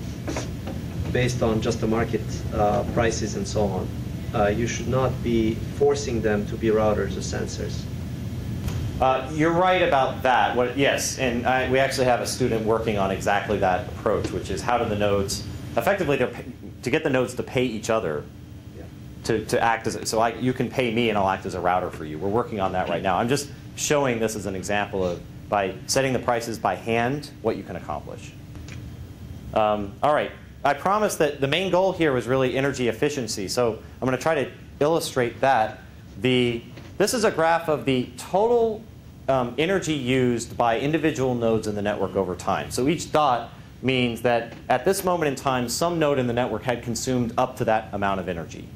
based on just the market uh, prices and so on. Uh, you should not be forcing them to be routers or sensors. Uh, you're right about that. What, yes, and I, we actually have a student working on exactly that approach, which is how do the nodes, effectively to get the nodes to pay each other to, to act as, so I, you can pay me and I'll act as a router for you. We're working on that right now. I'm just showing this as an example of by setting the prices by hand, what you can accomplish. Um, all right. I promised that the main goal here was really energy efficiency. So I'm going to try to illustrate that. The, this is a graph of the total um, energy used by individual nodes in the network over time. So each dot means that at this moment in time, some node in the network had consumed up to that amount of energy.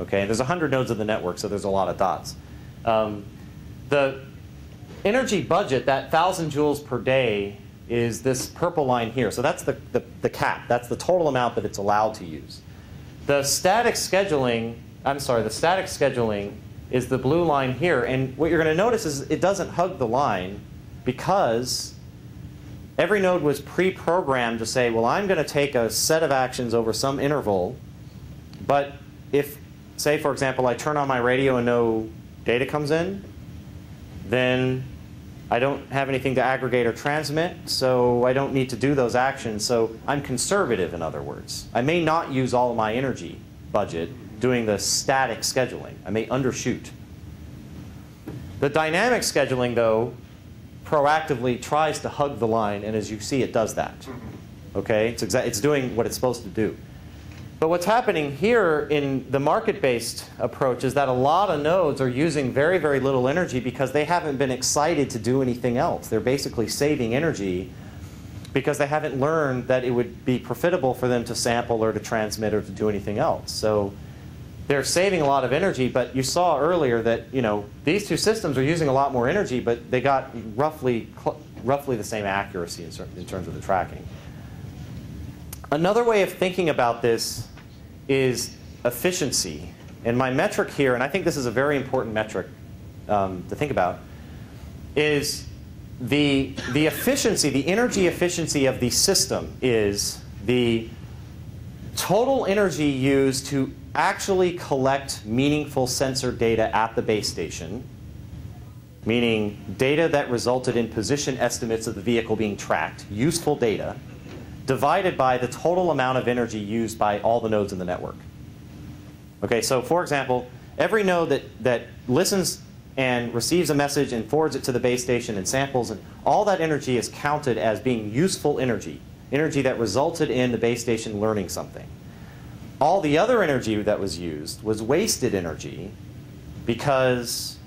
Okay, there's 100 nodes in the network, so there's a lot of dots. Um, the energy budget, that 1,000 joules per day, is this purple line here. So that's the, the, the cap. That's the total amount that it's allowed to use. The static scheduling, I'm sorry, the static scheduling is the blue line here. And what you're going to notice is it doesn't hug the line because every node was pre-programmed to say, well, I'm going to take a set of actions over some interval. But if, say, for example, I turn on my radio and no data comes in, then I don't have anything to aggregate or transmit, so I don't need to do those actions. So I'm conservative, in other words. I may not use all of my energy budget doing the static scheduling. I may undershoot. The dynamic scheduling, though, proactively tries to hug the line, and as you see, it does that. Mm-hmm. Okay? It's, it's doing what it's supposed to do. But what's happening here in the market-based approach is that a lot of nodes are using very, very little energy because they haven't been excited to do anything else. They're basically saving energy because they haven't learned that it would be profitable for them to sample or to transmit or to do anything else. So they're saving a lot of energy, but you saw earlier that you know these two systems are using a lot more energy, but they got roughly roughly the same accuracy in, in terms of the tracking. Another way of thinking about this is efficiency. And my metric here, and I think this is a very important metric um, to think about, is the, the efficiency, the energy efficiency of the system is the total energy used to actually collect meaningful sensor data at the base station, meaning data that resulted in position estimates of the vehicle being tracked, useful data, divided by the total amount of energy used by all the nodes in the network. Okay, so for example, every node that, that listens and receives a message and forwards it to the base station and samples, and all that energy is counted as being useful energy, energy that resulted in the base station learning something. All the other energy that was used was wasted energy because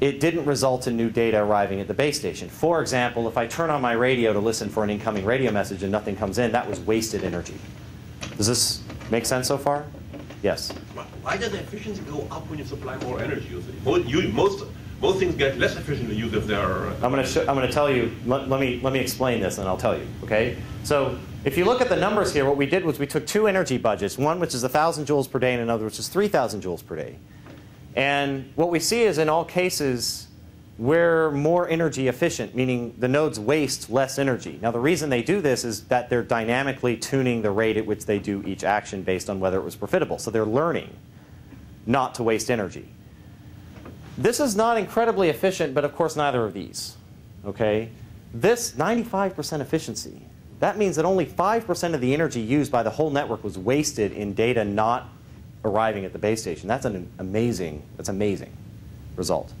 it didn't result in new data arriving at the base station. For example, if I turn on my radio to listen for an incoming radio message and nothing comes in, that was wasted energy. Does this make sense so far? Yes. Why does the efficiency go up when you supply more energy? Most, you, most, most things get less efficient to use if they're. Uh, I'm going to I'm going to tell you. Let, let, me let me explain this, and I'll tell you. Okay. So if you look at the numbers here, what we did was we took two energy budgets, one which is 1,000 joules per day, and another which is 3,000 joules per day. And what we see is in all cases, we're more energy efficient, meaning the nodes waste less energy. Now, the reason they do this is that they're dynamically tuning the rate at which they do each action based on whether it was profitable. So they're learning not to waste energy. This is not incredibly efficient, but of course, neither of these. Okay? This 95% efficiency, that means that only 5% of the energy used by the whole network was wasted in data not arriving at the base station. That's an amazing, that's amazing result.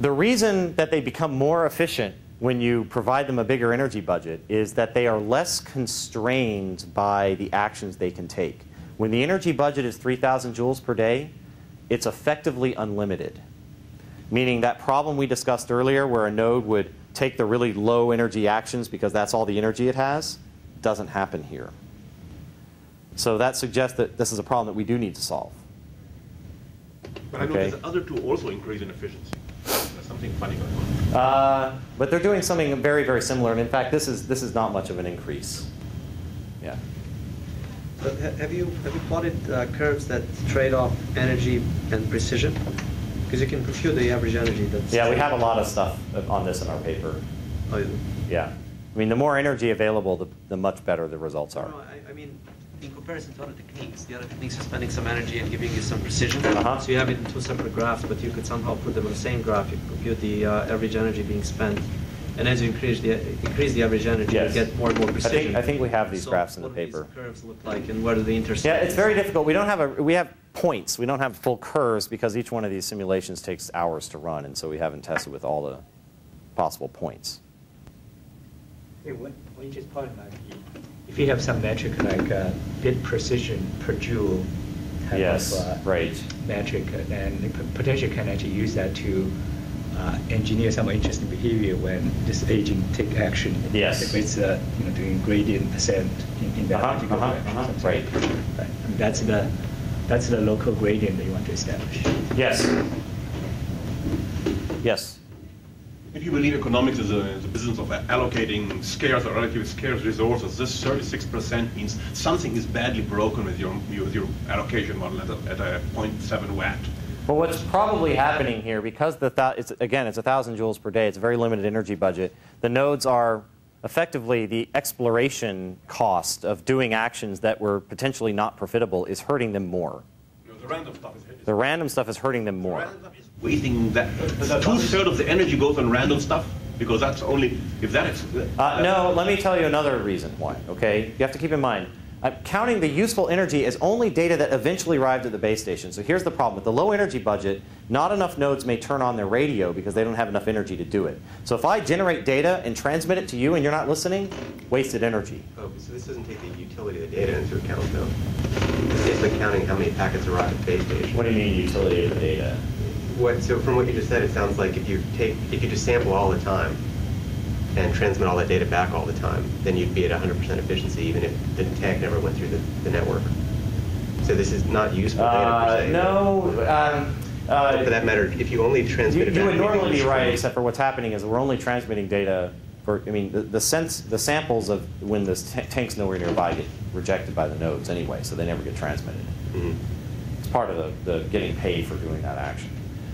The reason that they become more efficient when you provide them a bigger energy budget is that they are less constrained by the actions they can take. When the energy budget is 3,000 joules per day, it's effectively unlimited. Meaning that problem we discussed earlier where a node would take the really low energy actions because that's all the energy it has, doesn't happen here. So that suggests that this is a problem that we do need to solve. But I know the other two also increase in efficiency. There's something funny going on. Uh, but they're doing something very, very similar. And in fact, this is, this is not much of an increase. Yeah. But have you, have you plotted uh, curves that trade off energy and precision? Because you can compute the average energy that's... Yeah, we have a lot of stuff on this in our paper. Oh, yeah. Yeah. I mean, the more energy available, the, the much better the results are. No, I, I mean, in comparison to other techniques, the other techniques are spending some energy and giving you some precision. Uh-huh. So you have it in two separate graphs, but you could somehow put them on the same graph. You compute the uh, average energy being spent, and as you increase the increase the average energy, Yes. you get more and more I precision. think, I think we have these So graphs in the paper. what do these paper. curves look like, and where do they intersect? Yeah, it's very difficult. We don't have a we have points. We don't have full curves because each one of these simulations takes hours to run, and so we haven't tested with all the possible points. Hey, what, what you just pointed out, if you have some metric like uh, bit precision per joule type Yes, of uh, right. metric, uh, then potentially can actually use that to uh, engineer some interesting behavior when this agent take action. Yes. If it's uh, you know doing gradient ascent in, in that Uh-huh, particular uh-huh, direction. uh-huh, right. Right. And that's the that's the local gradient that you want to establish. Yes. Yes. If you believe economics is a, is a business of allocating scarce or relatively scarce resources, this 36% means something is badly broken with your, with your allocation model at a, at a 0.7 watt. Well, what's probably happening here, because the it's, again, it's 1,000 joules per day, it's a very limited energy budget, the nodes are effectively the exploration cost of doing actions that were potentially not profitable is hurting them more. Know, the random stuff is, The random stuff is hurting them more. is wasting that. Two-thirds of the energy goes on random stuff because that's only, if that is. Uh, no, let me tell you another reason why, okay? You have to keep in mind, uh, counting the useful energy as only data that eventually arrived at the base station. So here's the problem. With the low energy budget, not enough nodes may turn on their radio because they don't have enough energy to do it. So if I generate data and transmit it to you and you're not listening, wasted energy. Oh, so this doesn't take the utility of the data into account, though. It's basically counting how many packets arrive at the base station. What do you mean utility of the data? What, so from what you just said, it sounds like if you take, if you just sample all the time and transmit all that data back all the time, then you'd be at 100% efficiency even if the tag never went through the, the network. So this is not useful data per Uh, se. no, um, uh, For that matter, if you only transmit it you would normally be right, free. except for what's happening is we're only transmitting data for, I mean, the, the sense, the samples of when the t- tank's nowhere nearby get rejected by the nodes anyway, so they never get transmitted. Mhm. It's part of the, the getting paid for doing that action.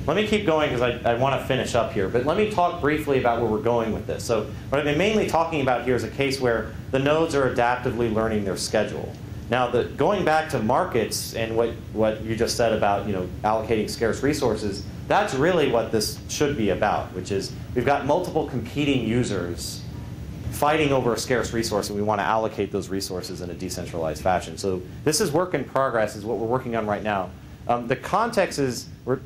Let me keep going because I, I want to finish up here, but let me talk briefly about where we're going with this. So what I've been mainly talking about here is a case where the nodes are adaptively learning their schedule. Now, the, going back to markets and what, what you just said about you know, allocating scarce resources, that's really what this should be about, which is we've got multiple competing users fighting over a scarce resource, and we want to allocate those resources in a decentralized fashion. So this is work in progress, is what we're working on right now. Um, the context is, we're,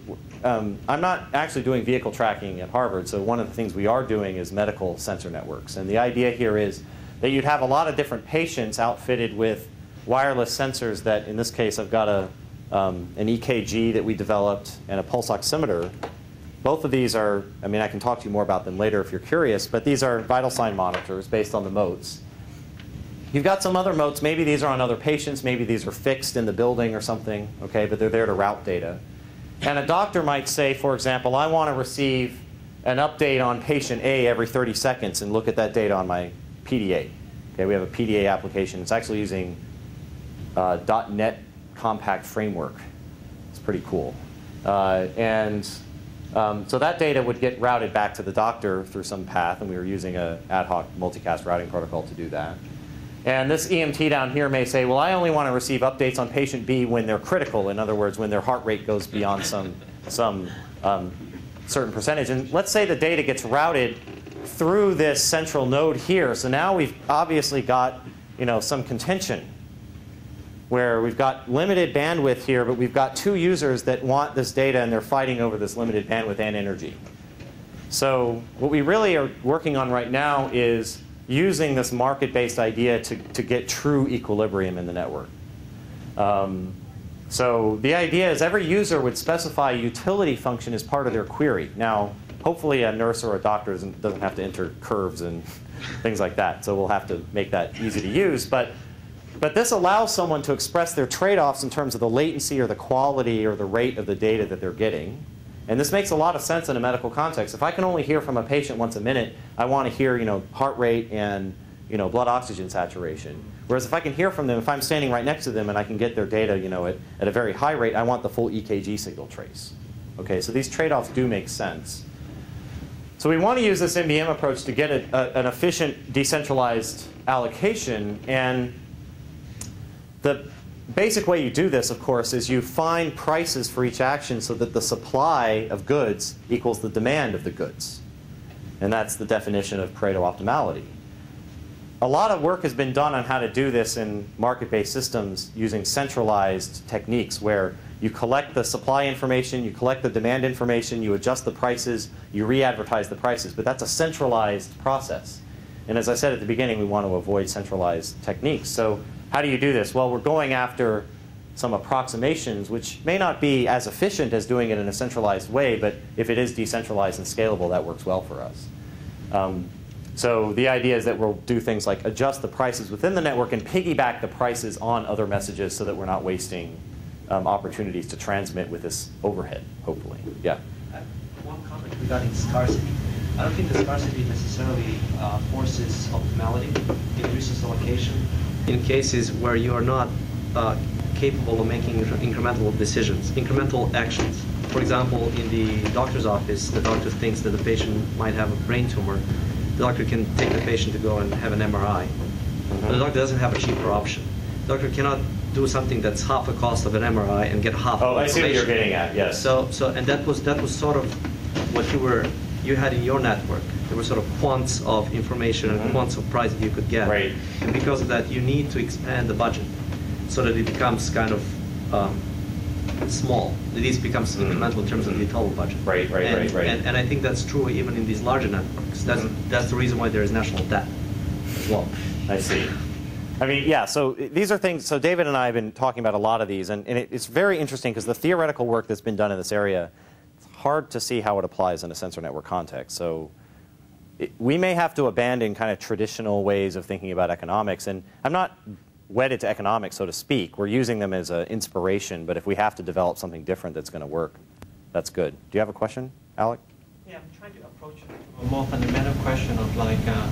um, I'm not actually doing vehicle tracking at Harvard, so one of the things we are doing is medical sensor networks. And the idea here is that you'd have a lot of different patients outfitted with wireless sensors that, in this case, I've got a, um, an EKG that we developed and a pulse oximeter. Both of these are, I mean, I can talk to you more about them later if you're curious, but these are vital sign monitors based on the motes. You've got some other motes. Maybe these are on other patients. Maybe these are fixed in the building or something, okay, but they're there to route data. And a doctor might say, for example, I want to receive an update on patient A every 30 seconds and look at that data on my PDA. Okay, we have a PDA application. It's actually using uh, .NET Compact Framework. It's pretty cool. Uh, and um, so that data would get routed back to the doctor through some path, and we were using an ad hoc multicast routing protocol to do that. And this EMT down here may say, well, I only want to receive updates on patient B when they're critical. In other words, when their heart rate goes beyond some, some um, certain percentage. And let's say the data gets routed through this central node here. So now we've obviously got you know, some contention where we've got limited bandwidth here, but we've got two users that want this data and they're fighting over this limited bandwidth and energy. So what we really are working on right now is using this market-based idea to, to get true equilibrium in the network. Um, so the idea is every user would specify a utility function as part of their query. Now, hopefully a nurse or a doctor doesn't, doesn't have to enter curves and things like that. So we'll have to make that easy to use. But, but this allows someone to express their trade-offs in terms of the latency or the quality or the rate of the data that they're getting. And this makes a lot of sense in a medical context. If I can only hear from a patient once a minute, I want to hear you know, heart rate and you know, blood oxygen saturation. Whereas if I can hear from them, if I'm standing right next to them and I can get their data you know, at, at a very high rate, I want the full EKG signal trace. Okay, so these trade-offs do make sense. So we want to use this MBM approach to get a, a, an efficient decentralized allocation. And the basic way you do this, of course, is you find prices for each action so that the supply of goods equals the demand of the goods. And that's the definition of Pareto optimality. A lot of work has been done on how to do this in market-based systems using centralized techniques where you collect the supply information, you collect the demand information, you adjust the prices, you re-advertise the prices. But that's a centralized process. And as I said at the beginning, we want to avoid centralized techniques. So how do you do this? Well, we're going after some approximations, which may not be as efficient as doing it in a centralized way, but if it is decentralized and scalable, that works well for us. Um, so the idea is that we'll do things like adjust the prices within the network and piggyback the prices on other messages so that we're not wasting um, opportunities to transmit with this overhead, hopefully. Yeah? One comment regarding scarcity. I don't think the scarcity necessarily uh, forces optimality in resource allocation. In cases where you are not uh, capable of making incremental decisions, incremental actions. For example, in the doctor's office, the doctor thinks that the patient might have a brain tumor. The doctor can take the patient to go and have an MRI. But the doctor doesn't have a cheaper option. The doctor cannot do something that's half the cost of an MRI and get half. Oh, I see what you're getting at, yes. So, so, and that was that was sort of what you were you had in your network. There were sort of quants of information and Mhm. quants of price that you could get. Right. And because of that, you need to expand the budget so that it becomes kind of um, small. At least becomes incremental in terms of the total budget. Mm-hmm. Right, right, and, right, right. And, and I think that's true even in these larger networks. That's Mhm. that's the reason why there is national debt as well. I see. I mean, yeah, so these are things, so David and I have been talking about a lot of these, and, and it, it's very interesting because the theoretical work that's been done in this area, hard to see how it applies in a sensor network context. So it, we may have to abandon kind of traditional ways of thinking about economics, and I'm not wedded to economics, so to speak. We're using them as an inspiration, but if we have to develop something different that's going to work, that's good. Do you have a question, Alec? Yeah, I'm trying to approach a more fundamental question of like, uh,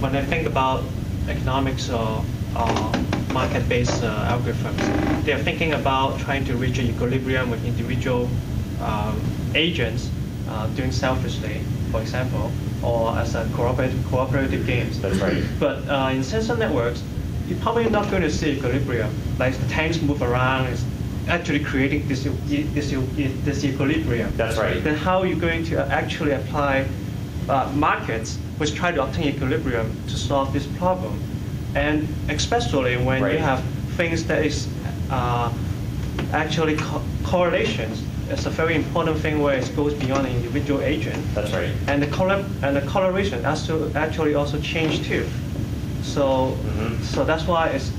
when I think about economics or market-based uh, algorithms, they're thinking about trying to reach an equilibrium with individual agents uh, doing selfishly, for example, or as a cooperative, cooperative games. That's right. But uh, in sensor networks, you're probably not going to see equilibrium. Like the tanks move around, it's actually creating this, this, this equilibrium. That's right. Then how are you going to actually apply uh, markets which try to obtain equilibrium to solve this problem? And especially when Right. you have things that is uh, actually co- correlations. It's a very important thing where it goes beyond the individual agent. That's right. And the color and the coloration has to actually also change too. So Mhm. so that's why it's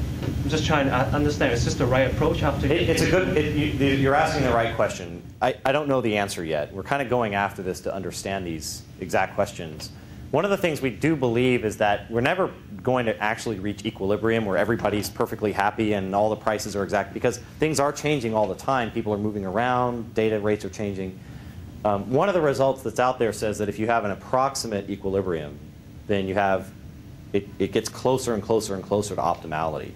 I'm just trying to understand is this the right approach after It, it's a good. It, you, you're asking the right question. I, I don't know the answer yet. We're kind of going after this to understand these exact questions. One of the things we do believe is that we're never going to actually reach equilibrium where everybody's perfectly happy and all the prices are exact because things are changing all the time. People are moving around, data rates are changing. Um, one of the results that's out there says that if you have an approximate equilibrium, then you have it, it gets closer and closer and closer to optimality.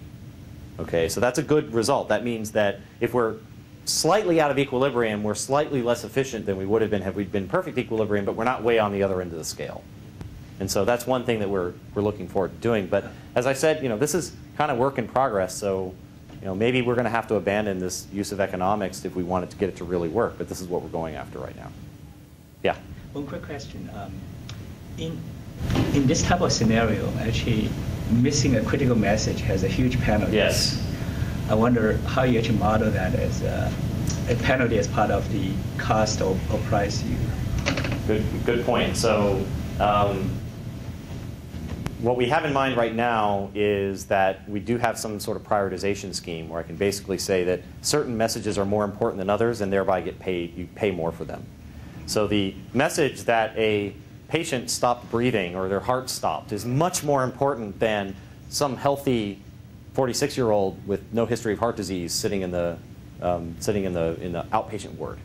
Okay, so that's a good result. That means that if we're slightly out of equilibrium, we're slightly less efficient than we would have been had we been perfect equilibrium, but we're not way on the other end of the scale. And so that's one thing that we're, we're looking forward to doing. But as I said, you know, this is kind of work in progress, so you know, maybe we're going to have to abandon this use of economics if we wanted to get it to really work, but this is what we're going after right now. Yeah. One quick question. Um, in, in this type of scenario, actually, missing a critical message has a huge penalty. Yes. I wonder how you actually model that as a, a penalty as part of the cost or, or price you. Good, good point. So, um, what we have in mind right now is that we do have some sort of prioritization scheme where I can basically say that certain messages are more important than others, and thereby get paid. You pay more for them. So the message that a patient stopped breathing or their heart stopped is much more important than some healthy 46-year-old with no history of heart disease sitting in the um, sitting in the in the outpatient ward.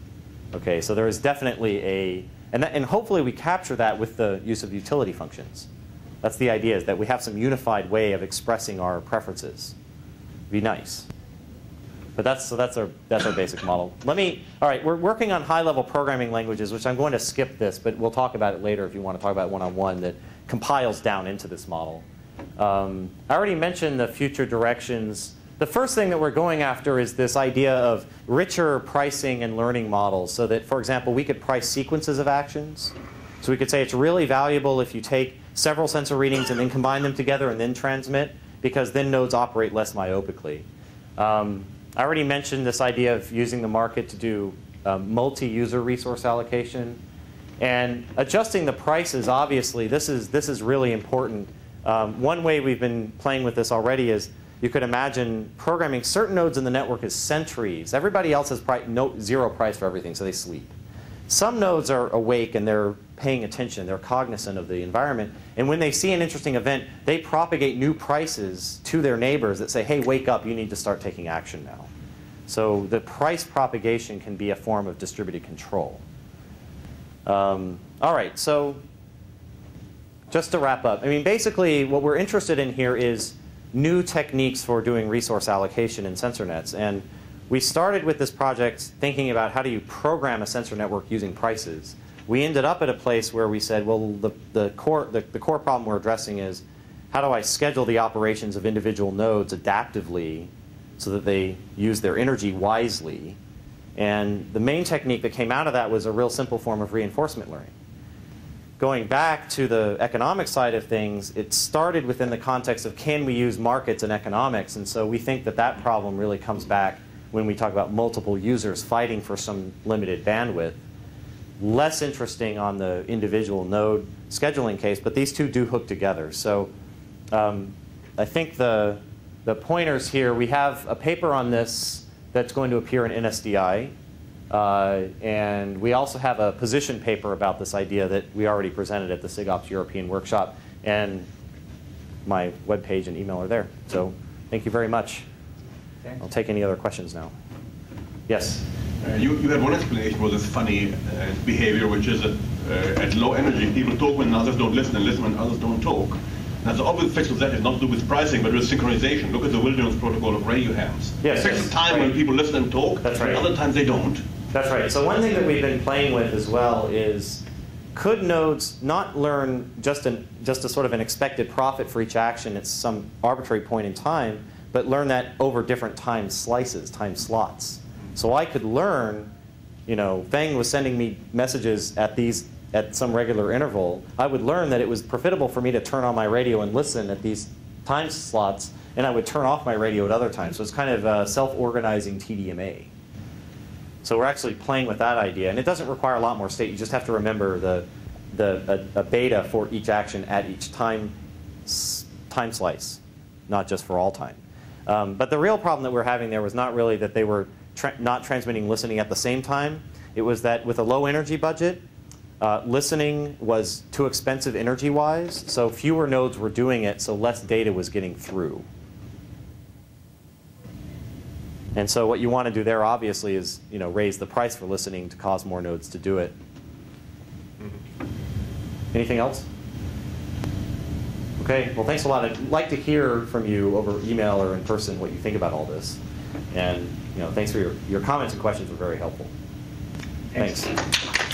Okay, so there is definitely a and that, and hopefully we capture that with the use of utility functions. That's the idea is that we have some unified way of expressing our preferences. Be nice. But that's so that's our that's our basic model. Let me all right. We're working on high-level programming languages, which I'm going to skip this, but we'll talk about it later if you want to talk about one-on-one. That compiles down into this model. Um, I already mentioned the future directions. The first thing that we're going after is this idea of richer pricing and learning models, so that, for example, we could price sequences of actions. So we could say it's really valuable if you take several sensor readings and then combine them together and then transmit, because then nodes operate less myopically. Um, I already mentioned this idea of using the market to do um, multi-user resource allocation. And adjusting the prices, obviously, this is, this is really important. Um, one way we've been playing with this already is you could imagine programming certain nodes in the network as sentries. Everybody else has pri no, zero price for everything, so they sleep. Some nodes are awake and they're paying attention, they're cognizant of the environment. And when they see an interesting event, they propagate new prices to their neighbors that say, hey, wake up, you need to start taking action now. So the price propagation can be a form of distributed control. Um, all right, so just to wrap up, I mean, basically what we're interested in here is new techniques for doing resource allocation in sensor nets. And we started with this project thinking about how do you program a sensor network using prices. We ended up at a place where we said, well, the, the, core, the, the core problem we're addressing is how do I schedule the operations of individual nodes adaptively so that they use their energy wisely? And the main technique that came out of that was a real simple form of reinforcement learning. Going back to the economic side of things, it started within the context of can we use markets and economics? And so we think that that problem really comes back when we talk about multiple users fighting for some limited bandwidth. Less interesting on the individual node scheduling case, but these two do hook together. So um, I think the, the pointers here, we have a paper on this that's going to appear in NSDI. Uh, and we also have a position paper about this idea that we already presented at the SIGOPS European workshop. And my webpage and email are there. So thank you very much. I'll take any other questions now. Yes? Uh, you, you had one explanation for this funny uh, behavior, which is that uh, at low energy, people talk when others don't listen and listen when others don't talk. Now, the obvious fix of that is not to do with pricing, but with synchronization. Look at the Wilderness protocol of radio hams. Yes, Fix yes. the time when people listen and talk. That's right. Other times they don't. That's right. So one thing that we've been playing with as well is could nodes not learn just, an, just a sort of an expected profit for each action at some arbitrary point in time, but learn that over different time slices, time slots. So I could learn, you know, Fang was sending me messages at these at some regular interval. I would learn that it was profitable for me to turn on my radio and listen at these time slots, and I would turn off my radio at other times. So it's kind of a self-organizing TDMA. So we're actually playing with that idea, and it doesn't require a lot more state. You just have to remember the, the a, a beta for each action at each time time slice, not just for all time. Um, but the real problem that we're having there was not really that they were tra not transmitting listening at the same time. It was that with a low energy budget, uh, listening was too expensive energy-wise, so fewer nodes were doing it, so less data was getting through. And so what you want to do there, obviously, is you know raise the price for listening to cause more nodes to do it. Anything else? Okay, well, thanks a lot. I'd like to hear from you over email or in person what you think about all this. And you know, thanks for your, your comments and questions were very helpful. Thanks. thanks.